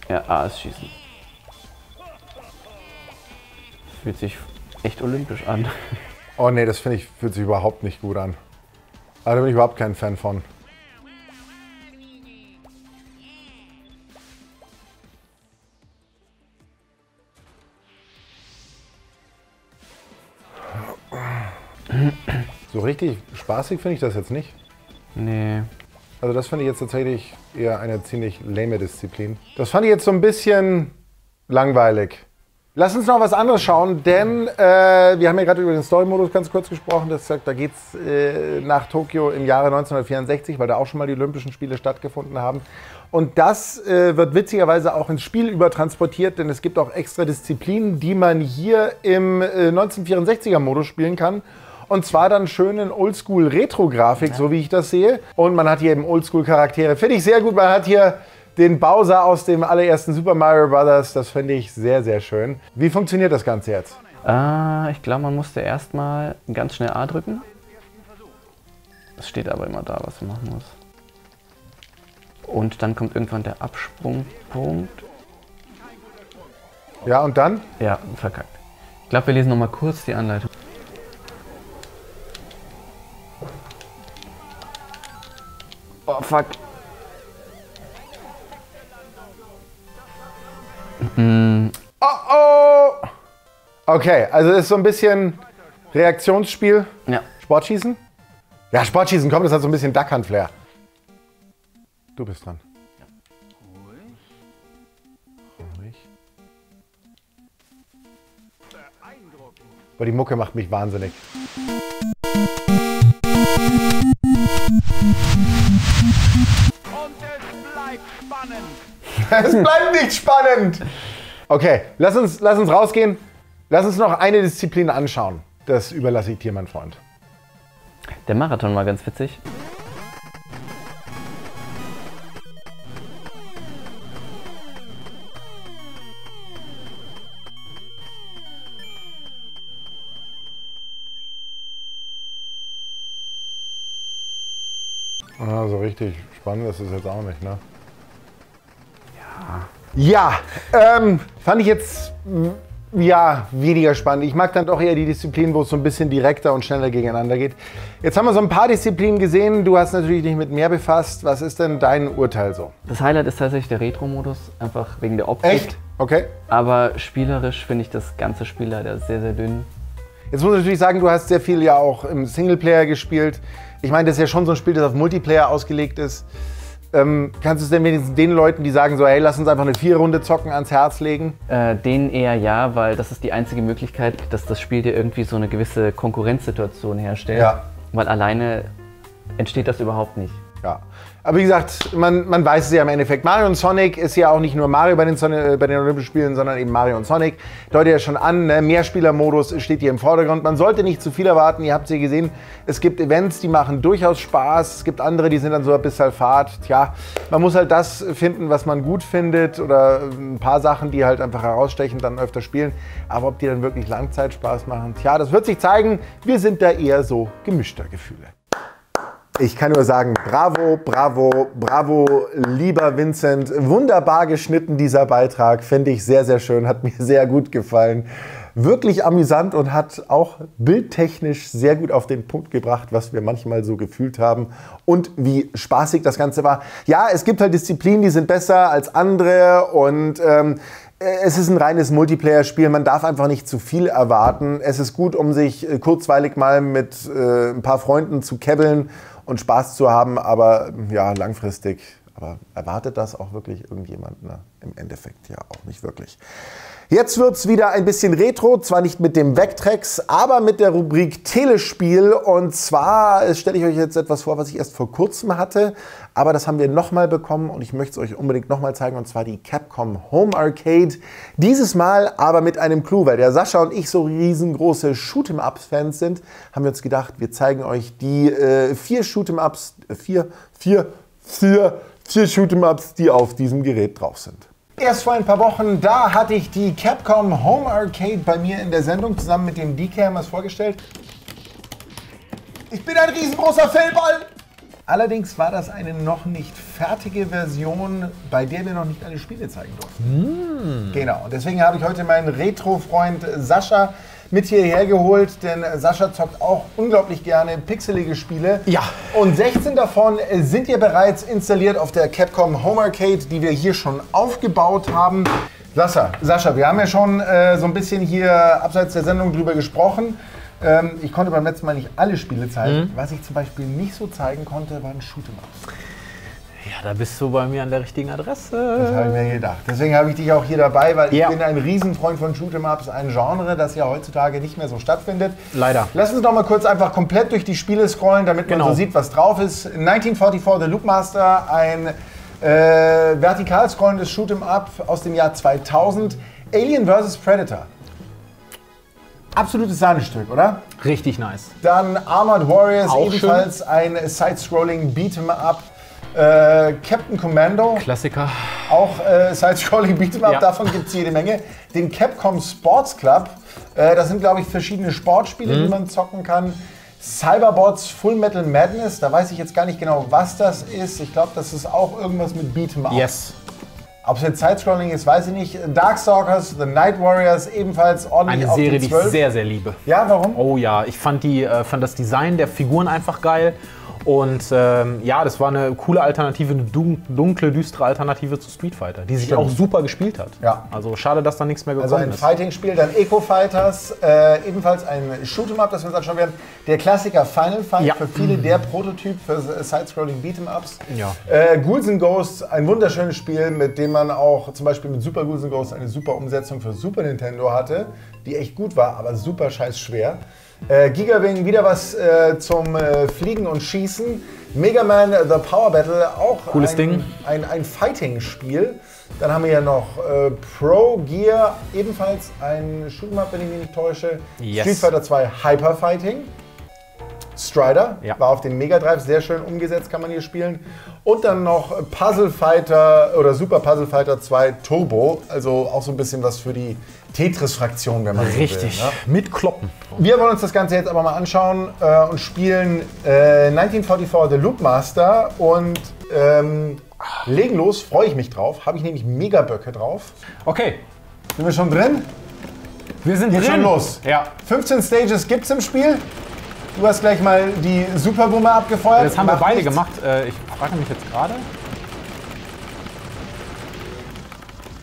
Ja, A ist Schießen. Fühlt sich echt olympisch an. (laughs) oh nee, das finde ich, fühlt sich überhaupt nicht gut an. Also da bin ich überhaupt kein Fan von. So richtig spaßig finde ich das jetzt nicht. Nee. Also das finde ich jetzt tatsächlich eher eine ziemlich lame Disziplin. Das fand ich jetzt so ein bisschen langweilig. Lass uns noch was anderes schauen, denn äh, wir haben ja gerade über den Story-Modus ganz kurz gesprochen. Das sagt, da geht es äh, nach Tokio im Jahre 1964, weil da auch schon mal die Olympischen Spiele stattgefunden haben. Und das äh, wird witzigerweise auch ins Spiel übertransportiert, denn es gibt auch extra Disziplinen, die man hier im äh, 1964er-Modus spielen kann. Und zwar dann schön in Oldschool-Retro-Grafik, so wie ich das sehe. Und man hat hier eben Oldschool-Charaktere. Finde ich sehr gut. Man hat hier den Bowser aus dem allerersten Super Mario Bros. Das finde ich sehr, sehr schön. Wie funktioniert das Ganze jetzt? Ah, ich glaube, man musste erstmal ganz schnell A drücken. Es steht aber immer da, was man machen muss. Und dann kommt irgendwann der Absprungpunkt. Ja, und dann? Ja, verkackt. Ich glaube, wir lesen noch mal kurz die Anleitung. Oh, fuck. Oh, oh! Okay, also es ist so ein bisschen Reaktionsspiel. Ja. Sportschießen? Ja, Sportschießen, komm, das hat so ein bisschen Duckhand-Flair. Du bist dran. Ruhig. Aber die Mucke macht mich wahnsinnig. Und es bleibt spannend. Es bleibt nicht spannend. Okay, lass uns, lass uns rausgehen. Lass uns noch eine Disziplin anschauen. Das überlasse ich dir, mein Freund. Der Marathon war ganz witzig. Ah, so richtig spannend ist es jetzt auch nicht, ne? Ja. Ähm, fand ich jetzt ja weniger spannend. Ich mag dann doch eher die Disziplinen, wo es so ein bisschen direkter und schneller gegeneinander geht. Jetzt haben wir so ein paar Disziplinen gesehen. Du hast natürlich dich mit mehr befasst. Was ist denn dein Urteil so? Das Highlight ist tatsächlich der Retro-Modus, einfach wegen der Optik. Echt? Okay. Aber spielerisch finde ich das ganze Spiel leider sehr, sehr dünn. Jetzt muss ich natürlich sagen, du hast sehr viel ja auch im Singleplayer gespielt. Ich meine, das ist ja schon so ein Spiel, das auf Multiplayer ausgelegt ist. Ähm, kannst du es denn wenigstens den Leuten, die sagen so, hey, lass uns einfach eine Vier-Runde zocken, ans Herz legen? Äh, denen eher ja, weil das ist die einzige Möglichkeit, dass das Spiel dir irgendwie so eine gewisse Konkurrenzsituation herstellt. Ja. Weil alleine entsteht das überhaupt nicht. Ja. Aber wie gesagt, man, man weiß es ja im Endeffekt. Mario und Sonic ist ja auch nicht nur Mario bei den, Son äh, bei den Olympischen Spielen, sondern eben Mario und Sonic. Deutet ja schon an, ne? Mehrspielermodus steht hier im Vordergrund. Man sollte nicht zu viel erwarten. Ihr habt es ja gesehen, es gibt Events, die machen durchaus Spaß. Es gibt andere, die sind dann so ein bisschen Fahrt. Tja, man muss halt das finden, was man gut findet oder ein paar Sachen, die halt einfach herausstechen, dann öfter spielen. Aber ob die dann wirklich Langzeitspaß machen, tja, das wird sich zeigen. Wir sind da eher so gemischter Gefühle. Ich kann nur sagen, bravo, bravo, bravo, lieber Vincent. Wunderbar geschnitten dieser Beitrag, finde ich sehr, sehr schön, hat (laughs) mir sehr gut gefallen. Wirklich amüsant und hat auch bildtechnisch sehr gut auf den Punkt gebracht, was wir manchmal so gefühlt haben und wie spaßig das Ganze war. Ja, es gibt halt Disziplinen, die sind besser als andere und ähm, es ist ein reines Multiplayer-Spiel, man darf einfach nicht zu viel erwarten. Es ist gut, um sich äh, kurzweilig mal mit äh, ein paar Freunden zu kebbeln und Spaß zu haben, aber ja, langfristig. Aber erwartet das auch wirklich irgendjemand? Ne? Im Endeffekt ja auch nicht wirklich. Jetzt wird es wieder ein bisschen retro, zwar nicht mit dem Vectrex, aber mit der Rubrik Telespiel. Und zwar stelle ich euch jetzt etwas vor, was ich erst vor kurzem hatte, aber das haben wir nochmal bekommen und ich möchte es euch unbedingt nochmal zeigen, und zwar die Capcom Home Arcade. Dieses Mal aber mit einem Clou, weil der Sascha und ich so riesengroße Shoot'em-Ups-Fans sind, haben wir uns gedacht, wir zeigen euch die äh, vier Shoot'em-Ups, äh, vier, vier, vier, vier Shoot'em-Ups, die auf diesem Gerät drauf sind. Erst vor ein paar Wochen, da hatte ich die Capcom Home Arcade bei mir in der Sendung zusammen mit dem DK es vorgestellt. Ich bin ein riesengroßer Fellball! Allerdings war das eine noch nicht fertige Version, bei der wir noch nicht alle Spiele zeigen durften. Genau, und deswegen habe ich heute meinen Retro-Freund Sascha mit hierher geholt, denn Sascha zockt auch unglaublich gerne pixelige Spiele. Ja. Und 16 davon sind ja bereits installiert auf der Capcom Home Arcade, die wir hier schon aufgebaut haben. Sascha, Sascha wir haben ja schon äh, so ein bisschen hier abseits der Sendung drüber gesprochen. Ähm, ich konnte beim letzten Mal nicht alle Spiele zeigen. Was ich zum Beispiel nicht so zeigen konnte, waren Shoot'em-Ups. Ja, da bist du bei mir an der richtigen Das Adresse. habe ich mir gedacht. Deswegen habe ich dich auch hier dabei, weil Ja. ich bin ein Riesenfreund von Shoot'em-Ups, ein Genre, das ja heutzutage nicht mehr so stattfindet. Leider. Lass uns doch mal kurz einfach komplett durch die Spiele scrollen, damit man Genau. so sieht, was drauf ist. 1944 The Loop Master, ein äh, vertikal scrollendes Shoot'em-Up aus dem Jahr 2000. Alien vs. Predator. Absolutes Sahnestück, oder? Richtig nice. Dann Armored Warriors, Auch ebenfalls ein Side-Scrolling Beat'em-Up. Äh, Captain Commando, Klassiker. auch äh, Side-Scrolling Beat'em Up, Ja. davon gibt es jede Menge. Den Capcom Sports Club, äh, das sind glaube ich verschiedene Sportspiele, Mhm. die man zocken kann. Cyberbots Full Metal Madness, da weiß ich jetzt gar nicht genau, was das ist. Ich glaube, das ist auch irgendwas mit Beat'em Up. Yes. Ob es jetzt Side-Scrolling ist, weiß ich nicht. Darkstalkers, The Night Warriors, ebenfalls ordentlich Eine auf Serie, die ich 12. sehr, sehr liebe. Ja, warum? Oh ja, ich fand, die, äh, fand das Design der Figuren einfach geil. Und ähm, ja, das war eine coole Alternative, eine dun- dunkle, düstere Alternative zu Street Fighter, die sich Stimmt. auch super gespielt hat. Ja. Also schade, dass da nichts mehr gekommen Also ein ist. Fighting-Spiel, dann Eco Fighters, äh, ebenfalls ein Shoot'em-Up, das wir uns anschauen werden. Der Klassiker Final Fight, Ja. für viele der Prototyp für Side-Scrolling Beat'em-Ups. Ja. Äh, Ghouls and Ghosts, ein wunderschönes Spiel, mit dem man auch zum Beispiel mit Super Ghouls and Ghosts eine super Umsetzung für Super Nintendo hatte, die echt gut war, aber super scheiß schwer. Äh, Gigawing, wieder was äh, zum äh, Fliegen und Schießen. Mega Man äh, The Power Battle, auch Cooles ein, Ding. ein, ein Fighting-Spiel. Dann haben wir ja noch äh, Pro Gear, ebenfalls ein Shoot'em-Up, wenn ich mich nicht täusche. Yes. Street Fighter 2 Hyper Fighting. Strider Ja. war auf dem Mega Drive sehr schön umgesetzt, kann man hier spielen. Und dann noch Puzzle Fighter oder Super Puzzle Fighter 2 Turbo, also auch so ein bisschen was für die Tetris-Fraktion, wenn man so Richtig. will. Ne? Mit Kloppen. Wir wollen uns das Ganze jetzt aber mal anschauen äh, und spielen äh, 1944 The Loop Master und ähm, legen los, freue ich mich drauf. Habe ich nämlich mega Böcke drauf. Okay, Sind wir schon drin? wir sind Geht drin. schon los. Ja. 15 Stages gibt's im Spiel. Du hast gleich mal die Superbombe abgefeuert. Das haben wir beide nichts. gemacht. Äh, ich frage mich jetzt gerade.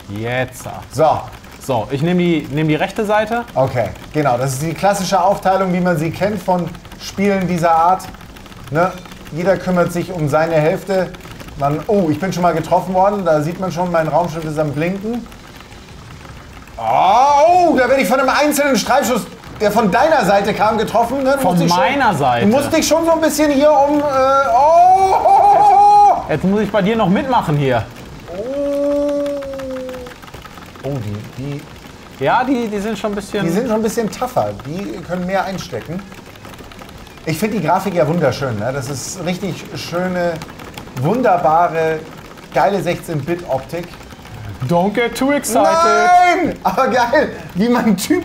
Jetzt. So, So, ich nehme die, nehm die rechte Seite. okay, genau. Das ist die klassische Aufteilung, wie man sie kennt von Spielen dieser Art. Ne? Jeder kümmert sich um seine Hälfte. Man, oh, ich bin schon mal getroffen worden. Da sieht man schon, mein Raumschiff ist am Blinken. Oh, da werde ich von einem einzelnen Streifschuss, der von deiner Seite kam, getroffen. Ne? Von meiner schon, Seite? Du musst dich schon so ein bisschen hier um. Äh, oh, oh, oh, oh, Jetzt muss ich bei dir noch mitmachen hier. Oh, die, die, Ja, die, die sind schon ein bisschen. die sind schon ein bisschen tougher. Die können mehr einstecken. Ich finde die Grafik ja wunderschön. Ne? Das ist richtig schöne, wunderbare, geile 16-Bit-Optik. Don't get too excited. Nein! Aber geil, wie mein Typ,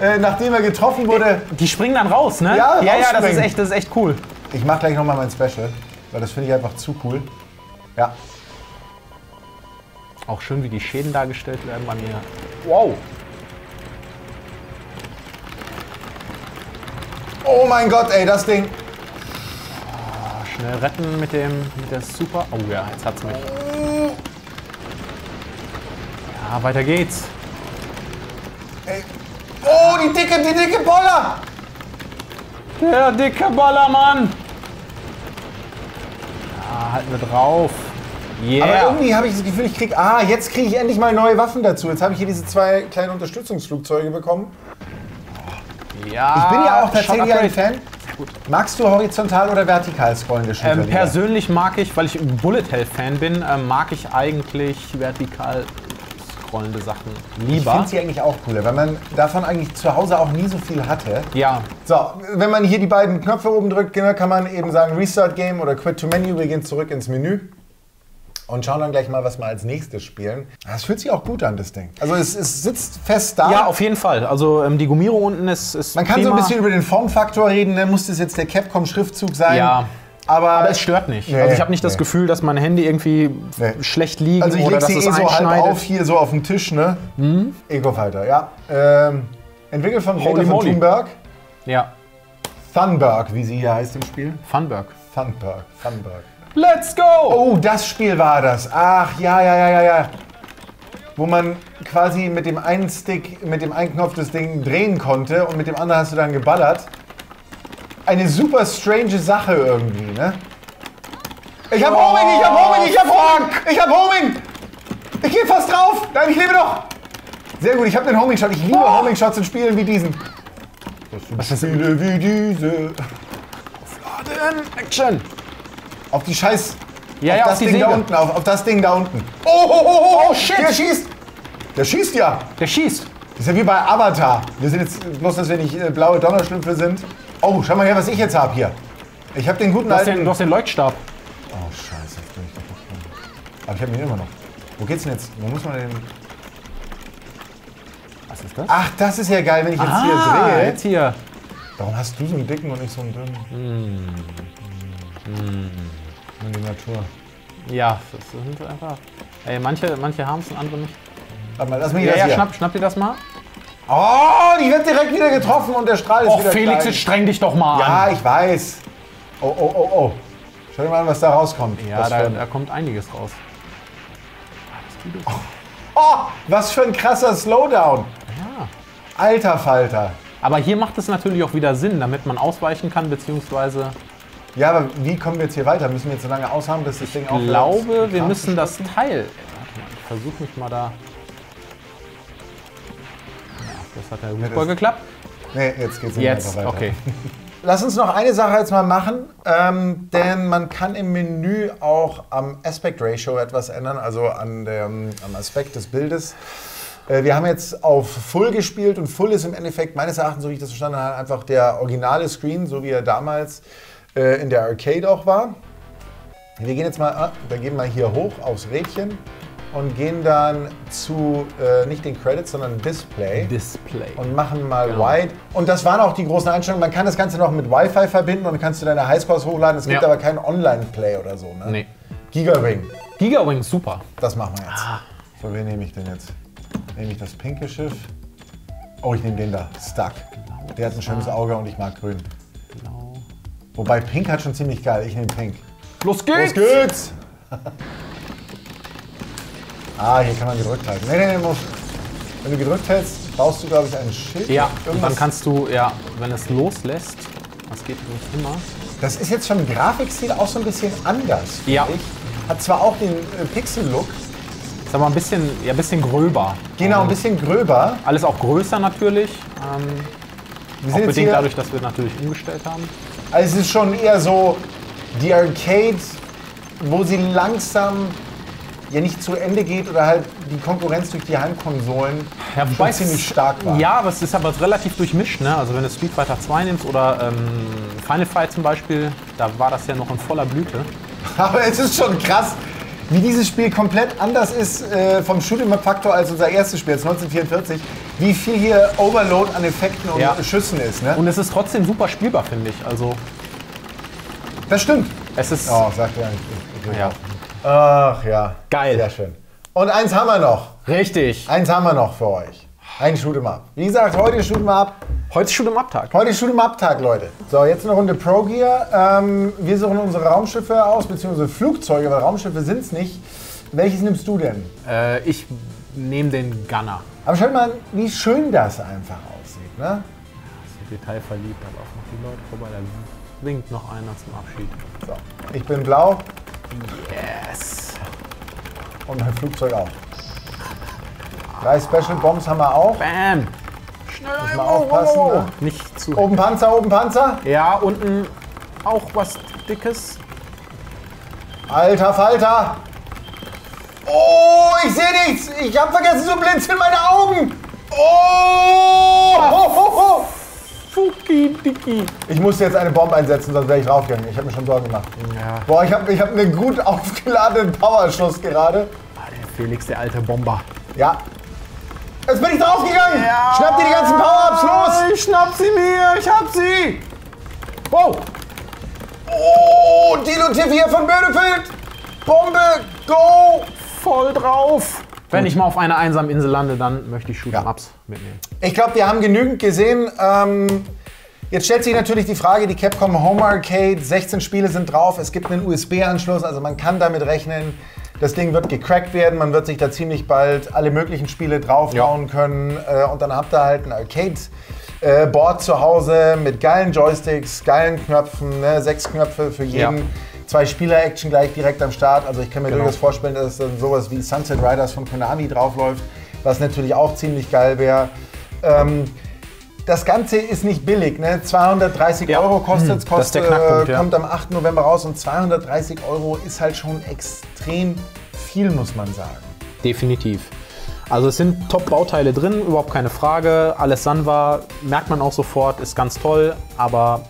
äh, nachdem er getroffen wurde. Die springen dann raus, ne? Ja, ja, ja das, ist echt, das ist echt cool. Ich mache gleich nochmal mein Special, weil das finde ich einfach zu cool. Ja. Auch schön, wie die Schäden dargestellt werden bei mir. Wow. Oh mein Gott, ey, das Ding. Schnell retten mit dem mit der Super. Oh ja, jetzt hat's mich. Ja, weiter geht's. Ey. Oh, die dicke, die dicke Boller! Der dicke Ballermann. Ja, halten wir drauf. Aber Yeah. irgendwie habe ich das Gefühl, ich krieg. Ah, jetzt kriege ich endlich mal neue Waffen dazu. Jetzt habe ich hier diese zwei kleinen Unterstützungsflugzeuge bekommen. ja, Ich bin ja auch tatsächlich ein. Fan. Magst du horizontal oder vertikal scrollende Shooter? Ähm, persönlich mag ich, weil ich Bullet Hell Fan bin, ähm, mag ich eigentlich vertikal scrollende Sachen ich lieber. finde sie eigentlich auch cooler, weil man davon eigentlich zu Hause auch nie so viel hatte. ja, So, wenn man hier die beiden Knöpfe oben drückt, genau, kann man eben sagen Restart Game oder Quit to Menu. Wir gehen zurück ins Menü und schauen dann gleich mal, was wir als nächstes spielen. Das fühlt sich auch gut an, das Ding. Also es, es sitzt fest da. ja, auf jeden Fall. Also ähm, die Gummierung unten ist, ist man kann so prima. ein bisschen über den Formfaktor reden. Ne? Muss das jetzt der Capcom-Schriftzug sein? Ja. Aber, Aber es stört nicht. Nee, also ich habe nicht das nee. Gefühl, dass meine Hände irgendwie Nee. schlecht liegen Also ich oder dass sie es eh so halb einschneidet. auf hier so auf dem Tisch, ne? Mhm. Eco Fighter, ja. Ähm, entwickelt von Holy Greta von. Thunberg. Ja, Thunberg, wie sie hier heißt im Spiel. Funberg. Thunberg, Thunberg. Let's go! Oh, das Spiel war das. Ach, ja, ja, ja, ja, ja. Wo man quasi mit dem einen Stick, mit dem einen Knopf das Ding drehen konnte und mit dem anderen hast du dann geballert. Eine super strange Sache irgendwie, ne? Ich hab Homing, ich hab Homing, ich hab Homing, ich hab Homing! Ich geh fast drauf! Nein, ich lebe noch! Sehr gut, ich habe den Homing-Shot. Ich liebe Homing-Shots in Spielen wie diesen. Was sind Spiele wie diese? Action! Auf die Scheiß. Ja, auf ja, das auf Ding da unten, auf, auf das Ding da unten. Oh, oh, oh, oh, Oh, shit. Der schießt! Der schießt ja! Der schießt. Das ist ja wie bei Avatar. Wir sind jetzt bloß, dass wir nicht äh, blaue Donnerschlümpfe sind. Oh, schau mal her, was ich jetzt habe hier. Ich habe den guten Du alten. den, du hast den Leuchtstab. oh, scheiße, bin kaputt. Aber ich habe ihn immer noch. Wo geht's denn jetzt? Wo muss man den. Was ist das? Ach, das ist ja geil, wenn ich jetzt Ah, hier drehe. jetzt hier. Warum hast du so einen dicken und nicht so einen dünnen? Hm. Nur die Natur. Ja, das sind einfach. Ey, manche, manche haben es und andere nicht. Warte mal, lass mich Ja, das ja, hier. schnapp, schnapp dir das mal. Oh, die wird direkt wieder getroffen und der Strahl ist Och, wieder Felix, klein. jetzt streng dich doch mal Ja, an. ich weiß. Oh, oh, oh, oh. Schau dir mal an, was da rauskommt. Ja, da, da kommt einiges raus. oh, was für ein krasser Slowdown. Ja. Alter Falter. Aber hier macht es natürlich auch wieder Sinn, damit man ausweichen kann, beziehungsweise Ja, aber wie kommen wir jetzt hier weiter? Müssen wir jetzt so lange aushaben, bis das Ding ich aufhört? glaube, wir müssen das? Teil. Warte mal, ich versuche mich mal da. Ja, das hat ja super das- geklappt. Nee, jetzt geht's nicht Jetzt, weiter. okay. (laughs) Lass uns noch eine Sache jetzt mal machen, ähm, denn man kann im Menü auch am Aspect Ratio etwas ändern, also an dem, am Aspekt des Bildes. Äh, wir haben jetzt auf Full gespielt und Full ist im Endeffekt meines Erachtens, so wie ich das verstanden habe, einfach der originale Screen, so wie er damals äh, in der Arcade auch war. Wir gehen jetzt mal, ah, wir gehen mal hier hoch aufs Rädchen und gehen dann zu, äh, nicht den Credits, sondern Display Display. und machen mal Genau. Wide. Und das waren auch die großen Einstellungen. Man kann das Ganze noch mit Wi-Fi verbinden und kannst du deine Highscores hochladen. Es gibt Ja. aber kein Online-Play oder so. Ne? Nee. Gigawing, Gigawing, super. das machen wir jetzt. Ah. So, wen nehme ich denn jetzt? Nehme ich das pinke Schiff? Oh, ich nehme den da. Stuck. Der hat ein schönes Auge und ich mag grün. Wobei pink hat schon ziemlich geil. Ich nehme pink. Los Los geht's! geht's! (laughs) ah, hier kann man gedrückt halten. Nee, nee, nee, muss. Wenn du gedrückt hältst, brauchst du, glaube ich, ein Schild. Ja, und Irgendwas- dann kannst du, ja, wenn es loslässt, das geht übrigens immer. Das ist jetzt vom Grafikstil auch so ein bisschen anders. Ja. Ich. Hat zwar auch den äh, Pixel-Look, Ist aber ein bisschen, ja, ein bisschen gröber. genau, ein bisschen gröber. Alles auch größer natürlich. Ähm, Wir auch bedingt dadurch, dass wir natürlich umgestellt haben. Also es ist schon eher so die Arcade wo sie langsam ja nicht zu Ende geht oder halt die Konkurrenz durch die Heimkonsolen Ja, schon ziemlich stark war. Ja, aber es ist aber relativ durchmischt. Ne? Also wenn du Street Fighter 2 nimmst oder ähm, Final Fight zum Beispiel, da war das ja noch in voller Blüte. (laughs) Aber es ist schon krass, wie dieses Spiel komplett anders ist äh, vom Shoot'em-Up-Faktor als unser erstes Spiel, jetzt 1944. Wie viel hier Overload an Effekten und Ja. Schüssen ist. Ne? Und es ist trotzdem super spielbar, finde ich. Also Das stimmt. es ist Oh, sagt er nicht. ja, Ach ja. Geil. Sehr schön. Und eins haben wir noch. richtig. Eins haben wir noch für euch. Ein Shoot'em Up. Wie gesagt, heute Shoot'em Up. Heute ist schon im Abtag. Heute ist Shoot'em Up Tag, Leute. So, jetzt eine Runde Pro Gear. Ähm, wir suchen unsere Raumschiffe aus, beziehungsweise Flugzeuge, weil Raumschiffe sind es nicht. Welches nimmst du denn? Äh, ich nehme den Gunner. Aber schau mal, wie schön das einfach aussieht. Ne? So detailverliebt, da laufen noch die Leute vorbei. Da winkt noch einer zum Abschied. So, ich bin blau Yes. und mein Flugzeug auch. Drei Special Bombs haben wir auch. Bam. Muss mal aufpassen. Ne? Nicht zu. Oben Panzer, oben Panzer. Ja, unten auch was Dickes. Alter Falter! Oh, ich sehe nichts! Ich habe vergessen zu blinzeln, meine Augen! Oh! Ho, ho, ho. Fuki Dicki. Ich musste jetzt eine Bombe einsetzen, sonst wäre ich draufgegangen. Ich habe mir schon Sorgen gemacht. Ja. Boah, ich habe ich hab einen gut (laughs) aufgeladenen Powerschuss gerade. Ah, der Felix, der alte Bomber. Ja. Jetzt bin ich draufgegangen! Schnapp dir die ganzen Power-Ups los! Ich schnapp sie mir, ich hab sie. Wow. Oh, Dilo T4 von Bödefeld! Bombe, go! Voll drauf. Wenn ich mal auf einer einsamen Insel lande, dann möchte ich Shoot'em Ja. Mitnehmen. Ich glaube, wir haben genügend gesehen. Ähm, jetzt stellt sich natürlich die Frage, die Capcom Home Arcade, 16 Spiele sind drauf, es gibt einen USB-Anschluss, also man kann damit rechnen, das Ding wird gecrackt werden, man wird sich da ziemlich bald alle möglichen Spiele draufbauen können äh, und dann habt ihr halt ein Arcade-Board zu Hause mit geilen Joysticks, geilen Knöpfen, ne? sechs Knöpfe für jeden. Ja. Zwei Spieler-Action gleich direkt am Start. Also ich kann mir Genau. durchaus vorstellen, dass dann sowas wie Sunset Riders von Konami draufläuft, was natürlich auch ziemlich geil wäre. Ähm, das Ganze ist nicht billig, ne? 230 Ja. Euro kostet es, Hm, ist der kostet, äh, ja. kommt am 8. November raus und 230 Euro ist halt schon extrem viel, muss man sagen. Definitiv. Also es sind Top-Bauteile drin, überhaupt keine Frage. Alles Sanwa, merkt man auch sofort, ist ganz toll, aber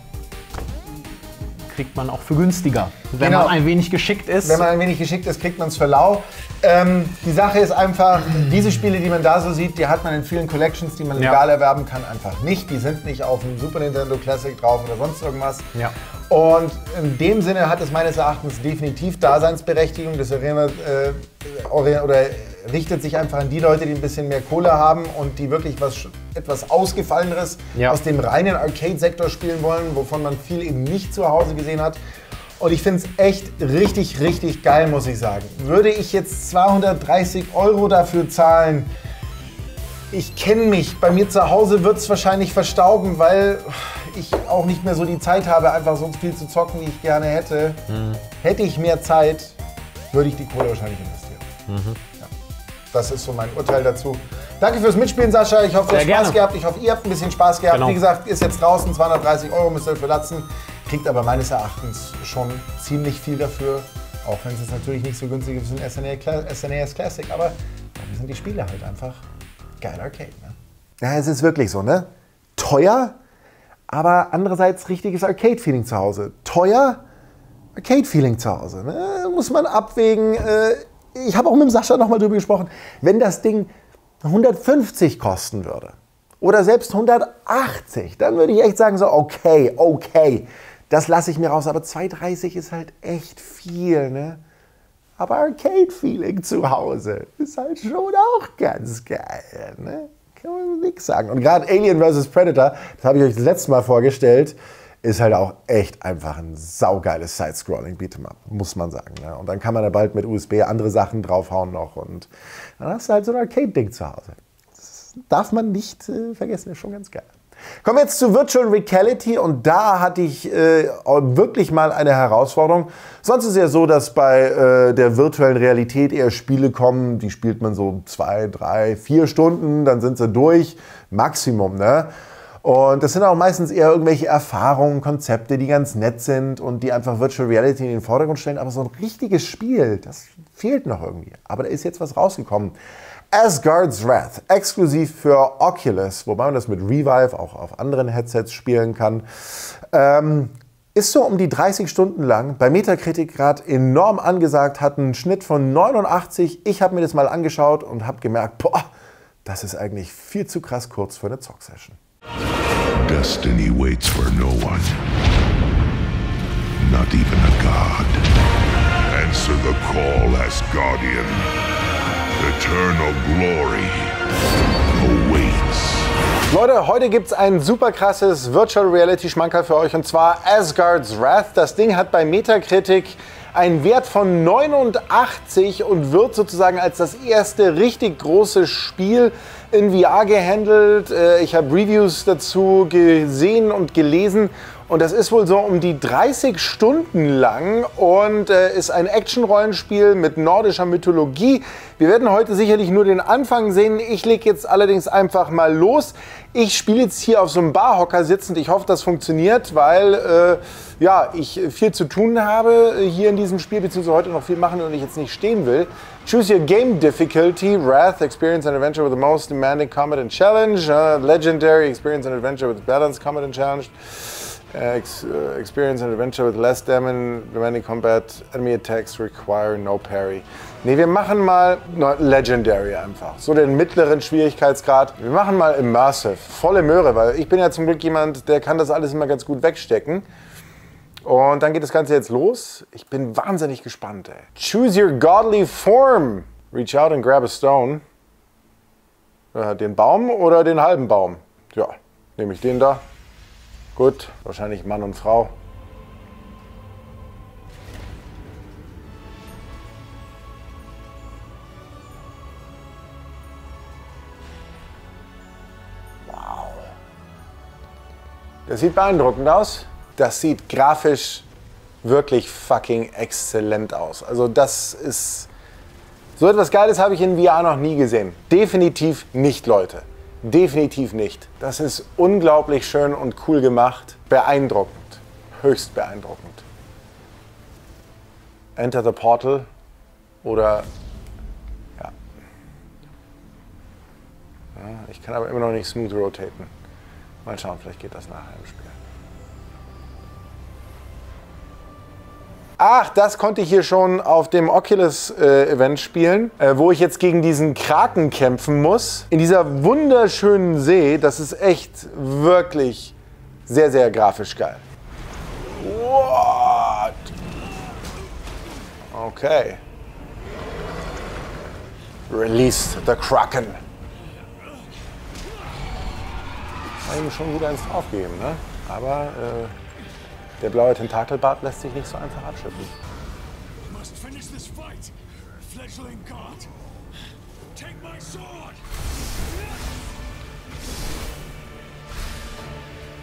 kriegt man auch für günstiger, wenn Genau. man ein wenig geschickt ist. Wenn man ein wenig geschickt ist, kriegt man es für lau. Ähm, die Sache ist einfach, diese Spiele, die man da so sieht, die hat man in vielen Collections, die man Ja. legal erwerben kann, einfach nicht. Die sind nicht auf dem Super Nintendo Classic drauf oder sonst irgendwas. Ja. Und in dem Sinne hat es meines Erachtens definitiv Daseinsberechtigung. Das erinnert, äh, oder richtet sich einfach an die Leute, die ein bisschen mehr Kohle haben und die wirklich was, etwas Ausgefalleneres Ja. aus dem reinen Arcade-Sektor spielen wollen, wovon man viel eben nicht zu Hause gesehen hat. Und ich finde es echt richtig, richtig geil, muss ich sagen. Würde ich jetzt 230 Euro dafür zahlen, ich kenne mich. Bei mir zu Hause wird es wahrscheinlich verstauben, weil ich auch nicht mehr so die Zeit habe, einfach so viel zu zocken, wie ich gerne hätte. Hätte ich mehr Zeit, würde ich die Kohle wahrscheinlich investieren. Ja. Das ist so mein Urteil dazu. Danke fürs Mitspielen, Sascha. Ich hoffe, hast Sehr Spaß gehabt. Ich hoffe, ihr habt ein bisschen Spaß gehabt. Genau. Wie gesagt, ist jetzt draußen, 230 Euro müsst ihr dafür latzen. Kriegt aber meines Erachtens schon ziemlich viel dafür. Auch wenn es jetzt natürlich nicht so günstig ist wie ein SNES, Cla SNES Classic. Aber dafür sind die Spiele halt einfach geil Arcade. Ne? Ja, es ist wirklich so, ne? Teuer, aber andererseits richtiges Arcade-Feeling zu Hause. Teuer, Arcade-Feeling zu Hause. Ne? Muss man abwägen. Äh, Ich habe auch mit dem Sascha nochmal drüber gesprochen. Wenn das Ding 150 kosten würde oder selbst 180, dann würde ich echt sagen, so okay, okay, das lasse ich mir raus. Aber 230 ist halt echt viel, ne? Aber Arcade-Feeling zu Hause ist halt schon auch ganz geil. Ne? Kann man nichts sagen. Und gerade Alien vs. Predator, das habe ich euch das letzte Mal vorgestellt, ist halt auch echt einfach ein saugeiles Side-Scrolling Beat'em Up, muss man sagen. Ne? Und dann kann man da bald mit USB andere Sachen draufhauen noch und dann hast du halt so ein Arcade-Ding zu Hause. Das darf man nicht äh, vergessen, ist schon ganz geil. Kommen wir jetzt zu Virtual Reality und da hatte ich äh, wirklich mal eine Herausforderung. Sonst ist es ja so, dass bei äh, der virtuellen Realität eher Spiele kommen, die spielt man so zwei, drei, vier Stunden, dann sind sie durch, Maximum. Ne? Und das sind auch meistens eher irgendwelche Erfahrungen, Konzepte, die ganz nett sind und die einfach Virtual Reality in den Vordergrund stellen. Aber so ein richtiges Spiel, das fehlt noch irgendwie. Aber da ist jetzt was rausgekommen. Asgard's Wrath, exklusiv für Oculus, wobei man das mit Revive auch auf anderen Headsets spielen kann. Ähm, ist so um die 30 Stunden lang, bei Metacritic gerade enorm angesagt, hat einen Schnitt von 89. Ich habe mir das mal angeschaut und habe gemerkt, boah, das ist eigentlich viel zu krass kurz für eine Zock-Session. Destiny waits for no one. Not even a god. Answer the call, Asgardian. Eternal glory awaits. Leute, heute gibt es ein super krasses Virtual Reality Schmankerl für euch und zwar Asgard's Wrath. Das Ding hat bei Metacritic einen Wert von 89 und wird sozusagen als das erste richtig große Spiel in VR gehandelt. Äh, ich habe Reviews dazu gesehen und gelesen und das ist wohl so um die 30 Stunden lang und äh, ist ein Action-Rollenspiel mit nordischer Mythologie. Wir werden heute sicherlich nur den Anfang sehen. Ich lege jetzt allerdings einfach mal los. Ich spiele jetzt hier auf so einem Barhocker sitzend. Ich hoffe, das funktioniert, weil äh, ja, ich viel zu tun habe hier in diesem Spiel, beziehungsweise heute noch viel machen und ich jetzt nicht stehen will. Choose your game difficulty, Wrath, Experience and Adventure with the most demanding combat and challenge, uh, Legendary, Experience and Adventure with balanced combat and challenge. Ex uh, experience and adventure with less demanding combat. Enemy attacks require no parry. Ne, wir machen mal Legendary einfach. So den mittleren Schwierigkeitsgrad. Wir machen mal Immersive. Volle Möhre, weil ich bin ja zum Glück jemand, der kann das alles immer ganz gut wegstecken. Und dann geht das Ganze jetzt los. Ich bin wahnsinnig gespannt. Ey. Choose your godly form. Reach out and grab a stone. Äh, den Baum oder den halben Baum? Ja, nehme ich den da. Gut, wahrscheinlich Mann und Frau. Wow. Das sieht beeindruckend aus. Das sieht grafisch wirklich fucking exzellent aus. Also das ist... So etwas Geiles habe ich in VR noch nie gesehen. Definitiv nicht, Leute. Definitiv nicht. Das ist unglaublich schön und cool gemacht. Beeindruckend. Höchst beeindruckend. Enter the Portal oder ja. ja. Ich kann aber immer noch nicht smooth rotaten. Mal schauen, vielleicht geht das nachher im Spiel. Ach, das konnte ich hier schon auf dem Oculus-Event äh, spielen, äh, wo ich jetzt gegen diesen Kraken kämpfen muss. In dieser wunderschönen See. Das ist echt wirklich sehr, sehr grafisch geil. What? Okay. Release the Kraken. War ihm schon gut eins draufgegeben, ne? Aber äh, der blaue Tentakelbart lässt sich nicht so einfach abschütteln.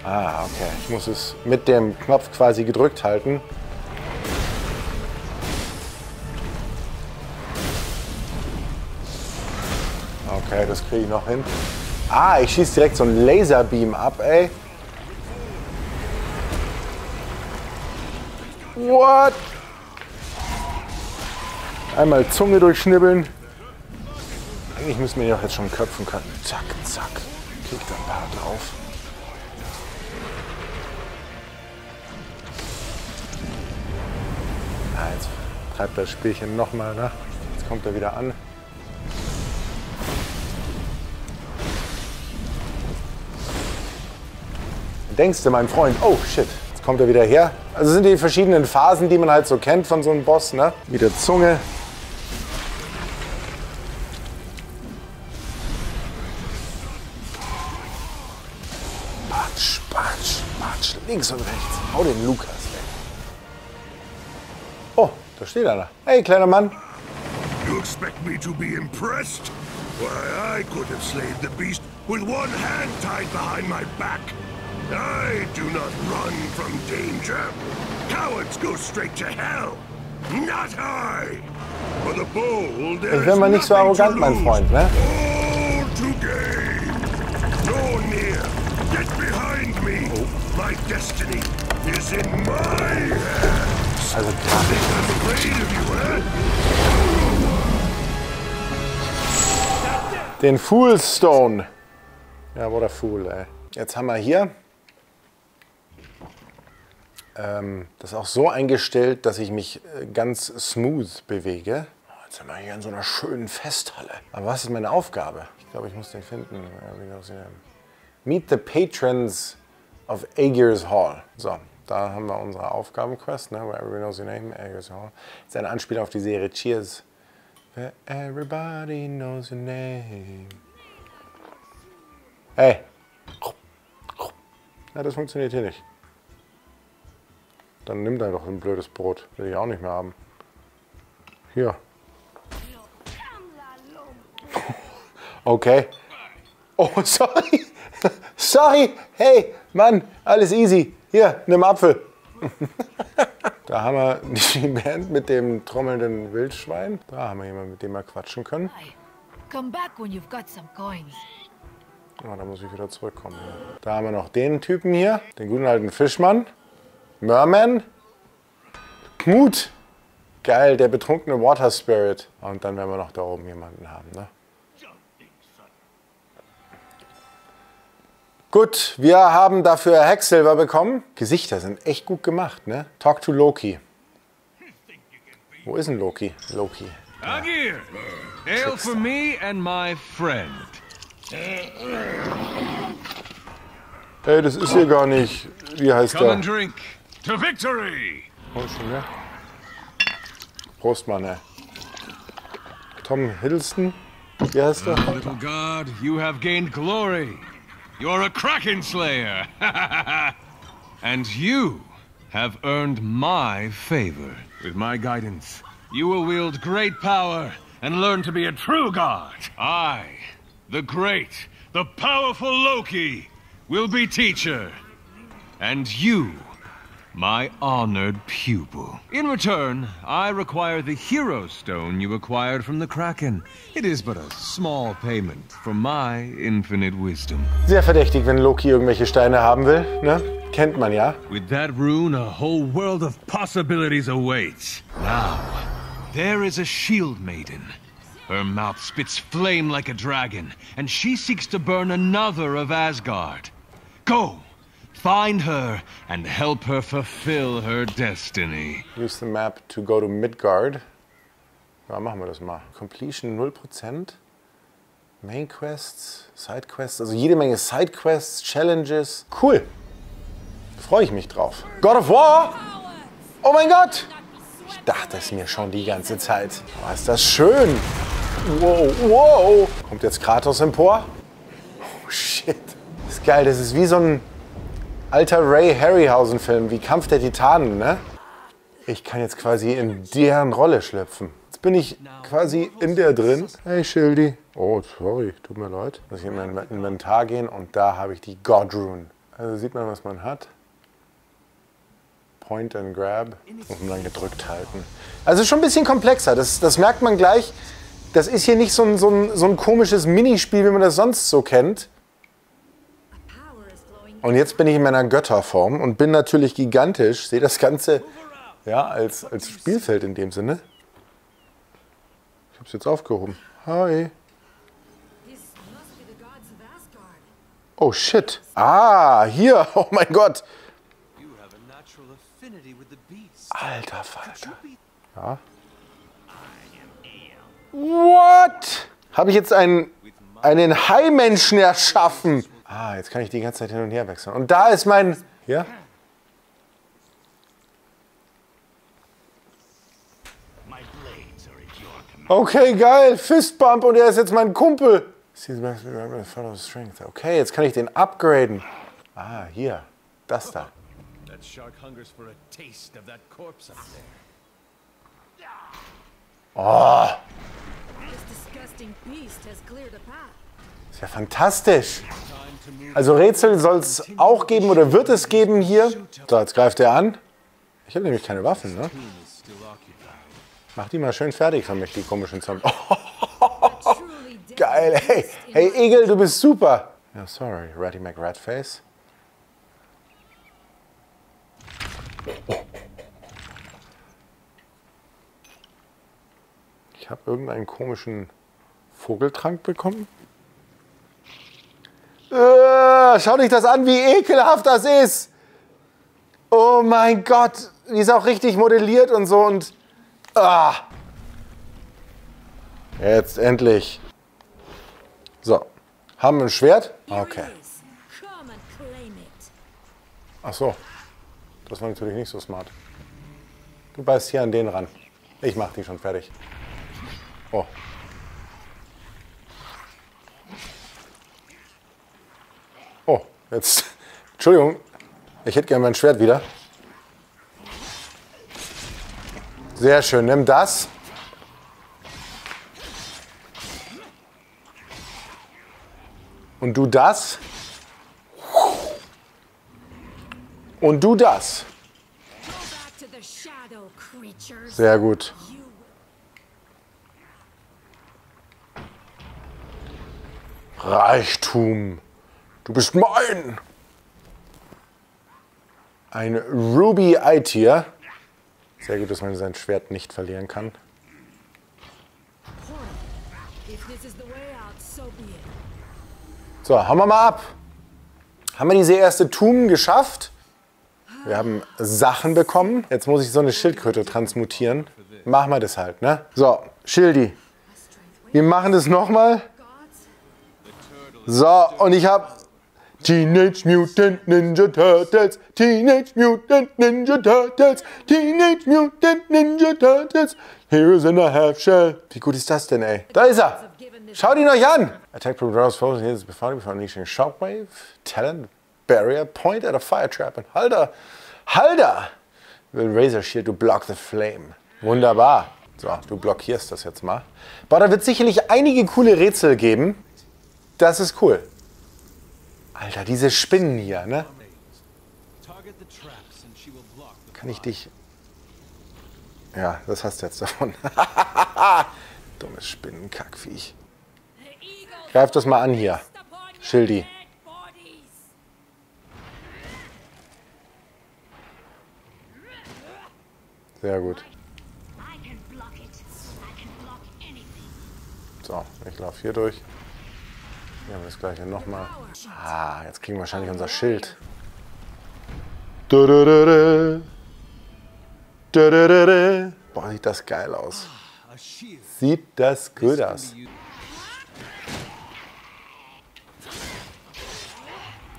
Ah, okay. Ich muss es mit dem Knopf quasi gedrückt halten. Okay, das kriege ich noch hin. Ah, ich schieße direkt so einen Laserbeam ab, ey. What? Einmal Zunge durchschnibbeln. Eigentlich müssen wir doch jetzt schon köpfen können. Zack, zack. Kriegt ein paar drauf. Ja, jetzt treibt das Spielchen nochmal, ne? Jetzt kommt er wieder an. Denkst du, mein Freund? Oh, shit kommt er wieder her. Also sind die verschiedenen Phasen, die man halt so kennt von so einem Boss. Ne? Wieder Zunge. Patsch, patsch, patsch. Links und rechts. Hau den Lukas weg. Oh, da steht einer. Hey, kleiner Mann. You expect me to be impressed? Why, I could have slayed the beast with one hand tied behind my back. I do not run from danger. Cowards go straight to hell. Not I. For the bold, ich bin mal nicht so arrogant, mein Freund, ne? All to gain. No near. Get behind. Me. My destiny is in my hands. Also klar. Afraid of you, eh? Den Foolstone. Ja, what a Fool, ey. Jetzt haben wir hier ähm, das auch so eingestellt, dass ich mich äh, ganz smooth bewege. Jetzt sind wir hier in so einer schönen Festhalle. Aber was ist meine Aufgabe? Ich glaube, ich muss den finden. Meet the Patrons of Aegir's Hall. So, da haben wir unsere Aufgabenquest, ne? Where everybody knows your name, Aegir's Hall. Das ist eine Anspielung auf die Serie Cheers. Where everybody knows your name. Hey. Ja, das funktioniert hier nicht. Dann nimm da doch ein blödes Brot. Will ich auch nicht mehr haben. Hier. (laughs) Okay. Oh, (laughs) sorry. (laughs) Sorry. Hey, Mann, alles easy. Hier, nimm Apfel. Da haben wir die Band mit dem trommelnden Wildschwein. Da haben wir jemanden, mit dem wir quatschen können. Come back when you've got some coins. Oh, da muss ich wieder zurückkommen. Ja. Da haben wir noch den Typen hier, den guten alten Fischmann. Merman. Knut. Geil, der betrunkene Water Spirit. Und dann werden wir noch da oben jemanden haben. Ne? Gut, wir haben dafür Hacksilver bekommen. Gesichter sind echt gut gemacht, ne? Talk to Loki. Wo ist denn Loki? Loki. Hail for me and my friend. Ey, das ist hier gar nicht. Wie heißt Come der? To victory. Prost, ne? Prost, Mann. Tom Hiddleston. Wie heißt der? Oh, little god, you have gained glory. You're a Kraken Slayer. (laughs) and you have earned my favor. With my guidance, you will wield great power and learn to be a true god. I, the great, the powerful Loki, will be teacher. And you, my honored pupil. In return, I require the Hero Stone you acquired from the Kraken. It is but a small payment for my infinite wisdom. Sehr verdächtig, wenn Loki irgendwelche Steine haben will, ne? Kennt man ja. With that rune, a whole world of possibilities awaits. Now, there is a shield maiden. Her mouth spits flame like a dragon, and she seeks to burn another of Asgard. Go! Find her and help her fulfill her destiny. Use the map to go to Midgard. Ja, machen wir das mal. Completion 0%. Main Quests, Side Quests, also jede Menge Side Quests, Challenges. Cool. Freue ich mich drauf. God of War! Oh mein Gott! Ich dachte es mir schon die ganze Zeit. Oh, ist das schön! Wow, wow! Kommt jetzt Kratos empor? Oh shit. Das ist geil, das ist wie so ein alter Ray Harryhausen-Film, wie Kampf der Titanen, ne? Ich kann jetzt quasi in deren Rolle schlüpfen. Jetzt bin ich quasi in der drin. Hey Schildi. Oh, sorry, tut mir leid. Muss ich in mein Inventar gehen und da habe ich die God Rune. Also sieht man, was man hat. Point and Grab. Man dann gedrückt halten. Also schon ein bisschen komplexer. Das, das merkt man gleich. Das ist hier nicht so ein, so, ein, so ein komisches Minispiel, wie man das sonst so kennt. Und jetzt bin ich in meiner Götterform und bin natürlich gigantisch. Sehe das Ganze ja, als, als Spielfeld in dem Sinne. Ich habe es jetzt aufgehoben. Hi. Oh shit. Ah, hier. (laughs) Oh mein Gott. Alter Falter. Ja. What? Habe ich jetzt einen, einen Hai-Menschen erschaffen? Ah, jetzt kann ich die ganze Zeit hin und her wechseln. Und da ist mein... Ja? Okay, geil. Fistbump und er ist jetzt mein Kumpel. Okay, jetzt kann ich den upgraden. Ah, hier. Das da. That shark hungers for a taste of that corpse up there. This disgusting beast has cleared a path. Ist ja fantastisch. Also Rätsel soll es auch geben oder wird es geben hier. So, jetzt greift er an. Ich habe nämlich keine Waffen, ne? Mach die mal schön fertig für mich, die komischen Zombies. (laughs) Oh, geil, hey. Hey, Egel, du bist super. Ja, sorry, Ratty McRatface. Ich habe irgendeinen komischen Vogeltrank bekommen. Äh, schau dich das an, wie ekelhaft das ist. Oh mein Gott, die ist auch richtig modelliert und so und. Ah. Jetzt endlich. So, haben wir ein Schwert? Okay. Ach so, das war natürlich nicht so smart. Du beißt hier an den ran. Ich mach die schon fertig. Oh. Oh, jetzt. Entschuldigung, ich hätte gerne mein Schwert wieder. Sehr schön, nimm das. Und du das. Und du das. Sehr gut. Reichtum. Du bist mein. Ein Ruby Eye-Tier. Sehr gut, dass man sein Schwert nicht verlieren kann. So hauen wir mal ab. Haben wir diese erste Tomb geschafft? Wir haben Sachen bekommen. Jetzt muss ich so eine Schildkröte transmutieren. Machen wir das halt, ne? So, Schildi. Wir machen das nochmal. So, und ich habe Teenage Mutant Ninja Turtles, Teenage Mutant Ninja Turtles, Teenage Mutant Ninja Turtles, Heroes in a Half Shell. Wie gut ist das denn, ey? Da ist er. Schaut ihn euch an. Attack from Draws foes his before before unleashing Shockwave, Talent, Barrier, Point at a Fire Trap and Halder. Halder will Razor Shield to block the flame. Wunderbar. So, du blockierst das jetzt mal. Boah, da wird sicherlich einige coole Rätsel geben. Das ist cool. Alter, diese Spinnen hier, ne? Kann ich dich. Ja, das hast du jetzt davon. (laughs) Dummes Spinnenkackviech. Greif das mal an hier. Schildi. Sehr gut. So, ich laufe hier durch. Hier haben wir das gleiche nochmal. Ah, jetzt kriegen wir wahrscheinlich unser Schild. Boah, sieht das geil aus. Sieht das gut aus.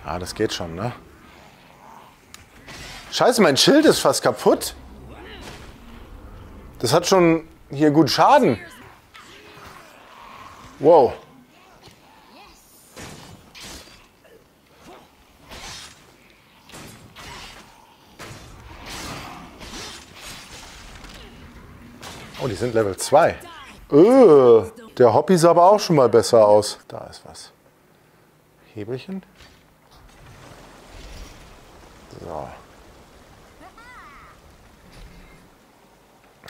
Ah, das geht schon, ne? Scheiße, mein Schild ist fast kaputt. Das hat schon hier gut Schaden. Wow. Oh, die sind Level 2. Äh, der Hoppy sah aber auch schon mal besser aus. Da ist was. Hebelchen. So.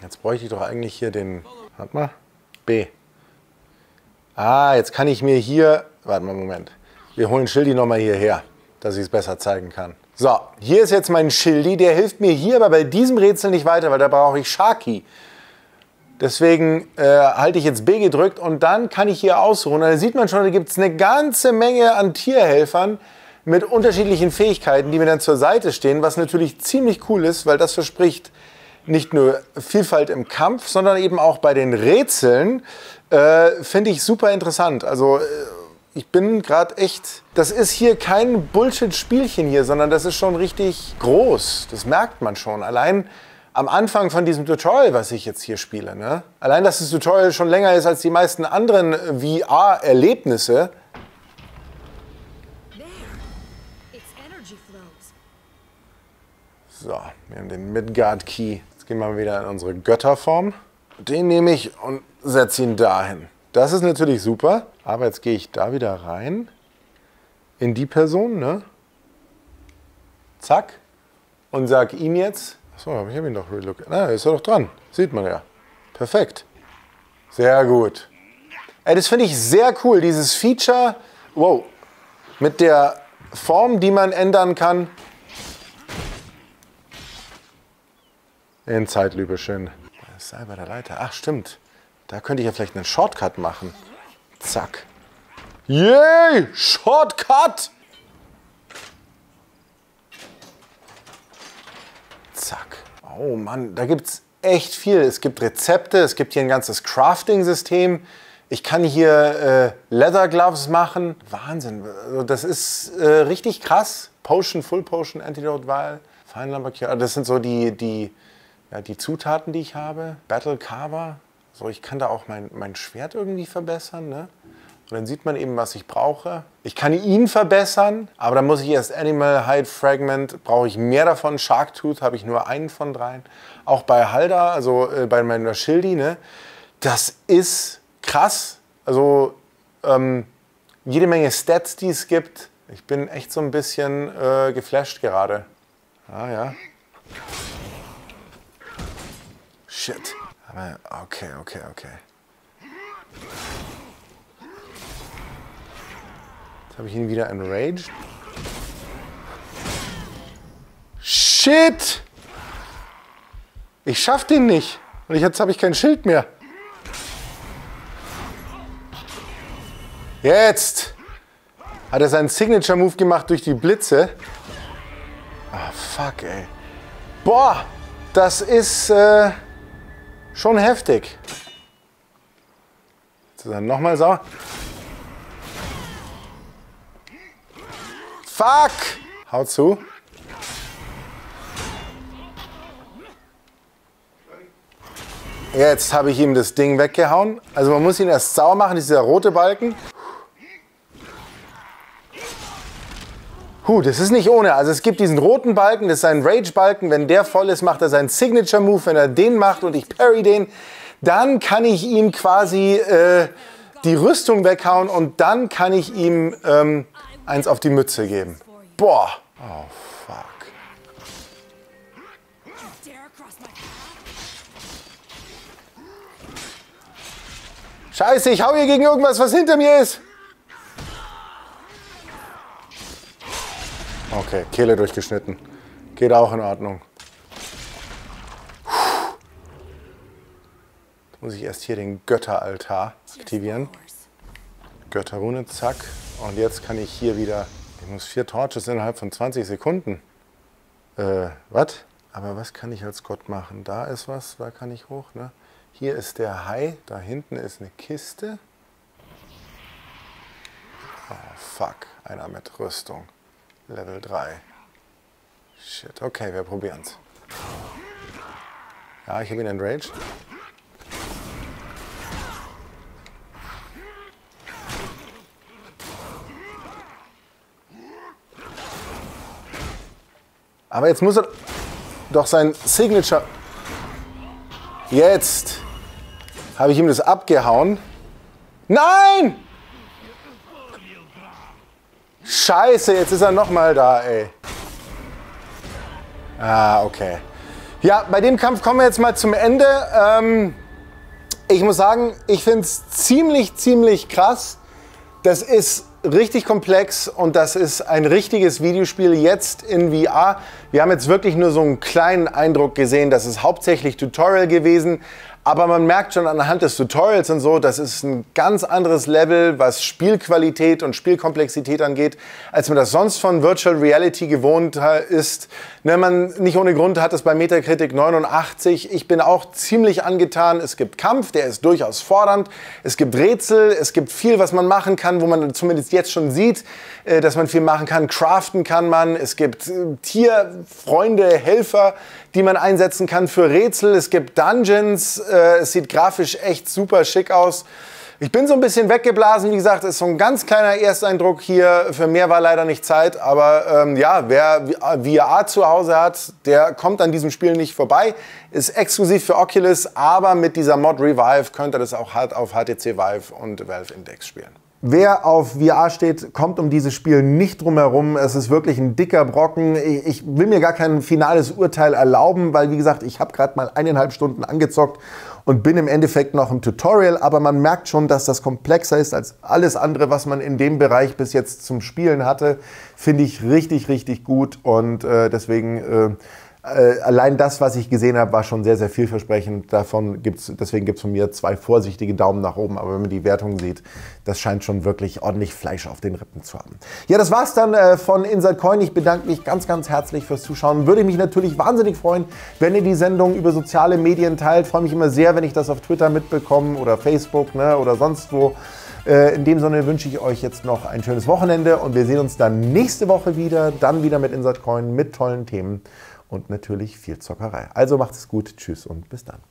Jetzt bräuchte ich doch eigentlich hier den. Warte mal. B. Ah, jetzt kann ich mir hier. Warte mal, Moment. Wir holen Schildi nochmal hierher, dass ich es besser zeigen kann. So, hier ist jetzt mein Schildi. Der hilft mir hier aber bei diesem Rätsel nicht weiter, weil da brauche ich Sharky. Deswegen äh, halte ich jetzt B gedrückt und dann kann ich hier ausruhen. Da sieht man schon, da gibt es eine ganze Menge an Tierhelfern mit unterschiedlichen Fähigkeiten, die mir dann zur Seite stehen, was natürlich ziemlich cool ist, weil das verspricht nicht nur Vielfalt im Kampf, sondern eben auch bei den Rätseln. Äh, Finde ich super interessant. Also äh, ich bin gerade echt. Das ist hier kein Bullshit-Spielchen hier, sondern das ist schon richtig groß. Das merkt man schon. Allein am Anfang von diesem Tutorial, was ich jetzt hier spiele. Ne? Allein, dass das Tutorial schon länger ist als die meisten anderen VR-Erlebnisse. So, wir haben den Midgard Key. Jetzt gehen wir mal wieder in unsere Götterform. Den nehme ich und setze ihn dahin. Das ist natürlich super, aber jetzt gehe ich da wieder rein. In die Person, ne? Zack. Und sag ihm jetzt. Achso, aber ich habe ihn doch relook. Na, ist er doch dran. Sieht man ja. Perfekt. Sehr gut. Ey, das finde ich sehr cool, dieses Feature. Wow. Mit der Form, die man ändern kann. In Zeitlupe schön. Das Seil bei der Leiter. Ach, stimmt. Da könnte ich ja vielleicht einen Shortcut machen. Zack. Yay! Shortcut! Zack. Oh Mann, da gibt es echt viel. Es gibt Rezepte, es gibt hier ein ganzes Crafting-System. Ich kann hier äh, Leather Gloves machen. Wahnsinn. Also das ist äh, richtig krass. Potion, Full Potion, Antidote Vial, Fine Lumber Cure. Das sind so die, die, ja, die Zutaten, die ich habe. Battle Carver. So, ich kann da auch mein, mein Schwert irgendwie verbessern. Ne? Und dann sieht man eben, was ich brauche. Ich kann ihn verbessern, aber dann muss ich erst Animal Hide Fragment, brauche ich mehr davon. Shark Tooth habe ich nur einen von dreien. Auch bei Halda, also äh, bei meiner Schildi, ne? das ist krass. Also ähm, jede Menge Stats, die es gibt. Ich bin echt so ein bisschen äh, geflasht gerade. Ah ja. Shit. Okay, okay, okay. Jetzt habe ich ihn wieder enraged. Shit! Ich schaff den nicht. Und jetzt habe ich kein Schild mehr. Jetzt hat er seinen Signature-Move gemacht durch die Blitze. Ah, fuck, ey. Boah, das ist äh, schon heftig. Jetzt ist er nochmal sauer. Fuck! Haut zu. Jetzt habe ich ihm das Ding weggehauen. Also man muss ihn erst sauer machen, dieser rote Balken. Huh, das ist nicht ohne. Also es gibt diesen roten Balken, das ist ein Rage-Balken. Wenn der voll ist, macht er seinen Signature-Move. Wenn er den macht und ich parry den, dann kann ich ihm quasi äh, die Rüstung weghauen und dann kann ich ihm ähm, eins auf die Mütze geben. Boah. Oh, fuck. Scheiße, ich hau hier gegen irgendwas, was hinter mir ist. Okay, Kehle durchgeschnitten. Geht auch in Ordnung. Jetzt muss ich erst hier den Götteraltar aktivieren. Götterrune, zack. Und jetzt kann ich hier wieder. Ich muss vier Torches innerhalb von 20 Sekunden. Äh, was? Aber was kann ich als Gott machen? Da ist was, da kann ich hoch, ne? Hier ist der Hai, da hinten ist eine Kiste. Oh, fuck. Einer mit Rüstung. Level 3. Shit, okay, wir probieren's. Ja, ich habe ihn enraged. Aber jetzt muss er doch sein Signature. Jetzt habe ich ihm das abgehauen. Nein! Scheiße, jetzt ist er nochmal da, ey. Ah, okay. Ja, bei dem Kampf kommen wir jetzt mal zum Ende. Ähm, ich muss sagen, ich finde es ziemlich, ziemlich krass. Das ist richtig komplex und das ist ein richtiges Videospiel jetzt in VR. Wir haben jetzt wirklich nur so einen kleinen Eindruck gesehen. Das ist hauptsächlich Tutorial gewesen. Aber man merkt schon anhand des Tutorials und so, das ist ein ganz anderes Level, was Spielqualität und Spielkomplexität angeht, als man das sonst von Virtual Reality gewohnt ist. Ne, man, nicht ohne Grund hat es bei Metacritic 89. Ich bin auch ziemlich angetan. Es gibt Kampf, der ist durchaus fordernd. Es gibt Rätsel, es gibt viel, was man machen kann, wo man zumindest jetzt schon sieht, äh, dass man viel machen kann. Craften kann man. Es gibt äh, Tierfreunde, Helfer, die man einsetzen kann für Rätsel. Es gibt Dungeons. Äh, es sieht grafisch echt super schick aus. Ich bin so ein bisschen weggeblasen, wie gesagt, ist so ein ganz kleiner Ersteindruck hier. Für mehr war leider nicht Zeit, aber ähm, ja, wer VR zu Hause hat, der kommt an diesem Spiel nicht vorbei. Ist exklusiv für Oculus, aber mit dieser Mod Revive könnt ihr das auch halt auf HTC Vive und Valve Index spielen. Wer auf VR steht, kommt um dieses Spiel nicht drum herum. Es ist wirklich ein dicker Brocken. Ich will mir gar kein finales Urteil erlauben, weil wie gesagt, ich habe gerade mal eineinhalb Stunden angezockt und bin im Endeffekt noch im Tutorial, aber man merkt schon, dass das komplexer ist als alles andere, was man in dem Bereich bis jetzt zum Spielen hatte. Finde ich richtig, richtig gut und äh, deswegen äh, äh, allein das, was ich gesehen habe, war schon sehr, sehr vielversprechend. Davon gibt's, deswegen gibt es von mir zwei vorsichtige Daumen nach oben. Aber wenn man die Wertung sieht, das scheint schon wirklich ordentlich Fleisch auf den Rippen zu haben. Ja, das war's dann äh, von Inside Coin. Ich bedanke mich ganz, ganz herzlich fürs Zuschauen. Würde mich natürlich wahnsinnig freuen, wenn ihr die Sendung über soziale Medien teilt. Freue mich immer sehr, wenn ich das auf Twitter mitbekomme oder Facebook ne, oder sonst wo. Äh, in dem Sinne wünsche ich euch jetzt noch ein schönes Wochenende und wir sehen uns dann nächste Woche wieder. Dann wieder mit Coin mit tollen Themen und natürlich viel Zockerei. Also macht es gut, tschüss und bis dann.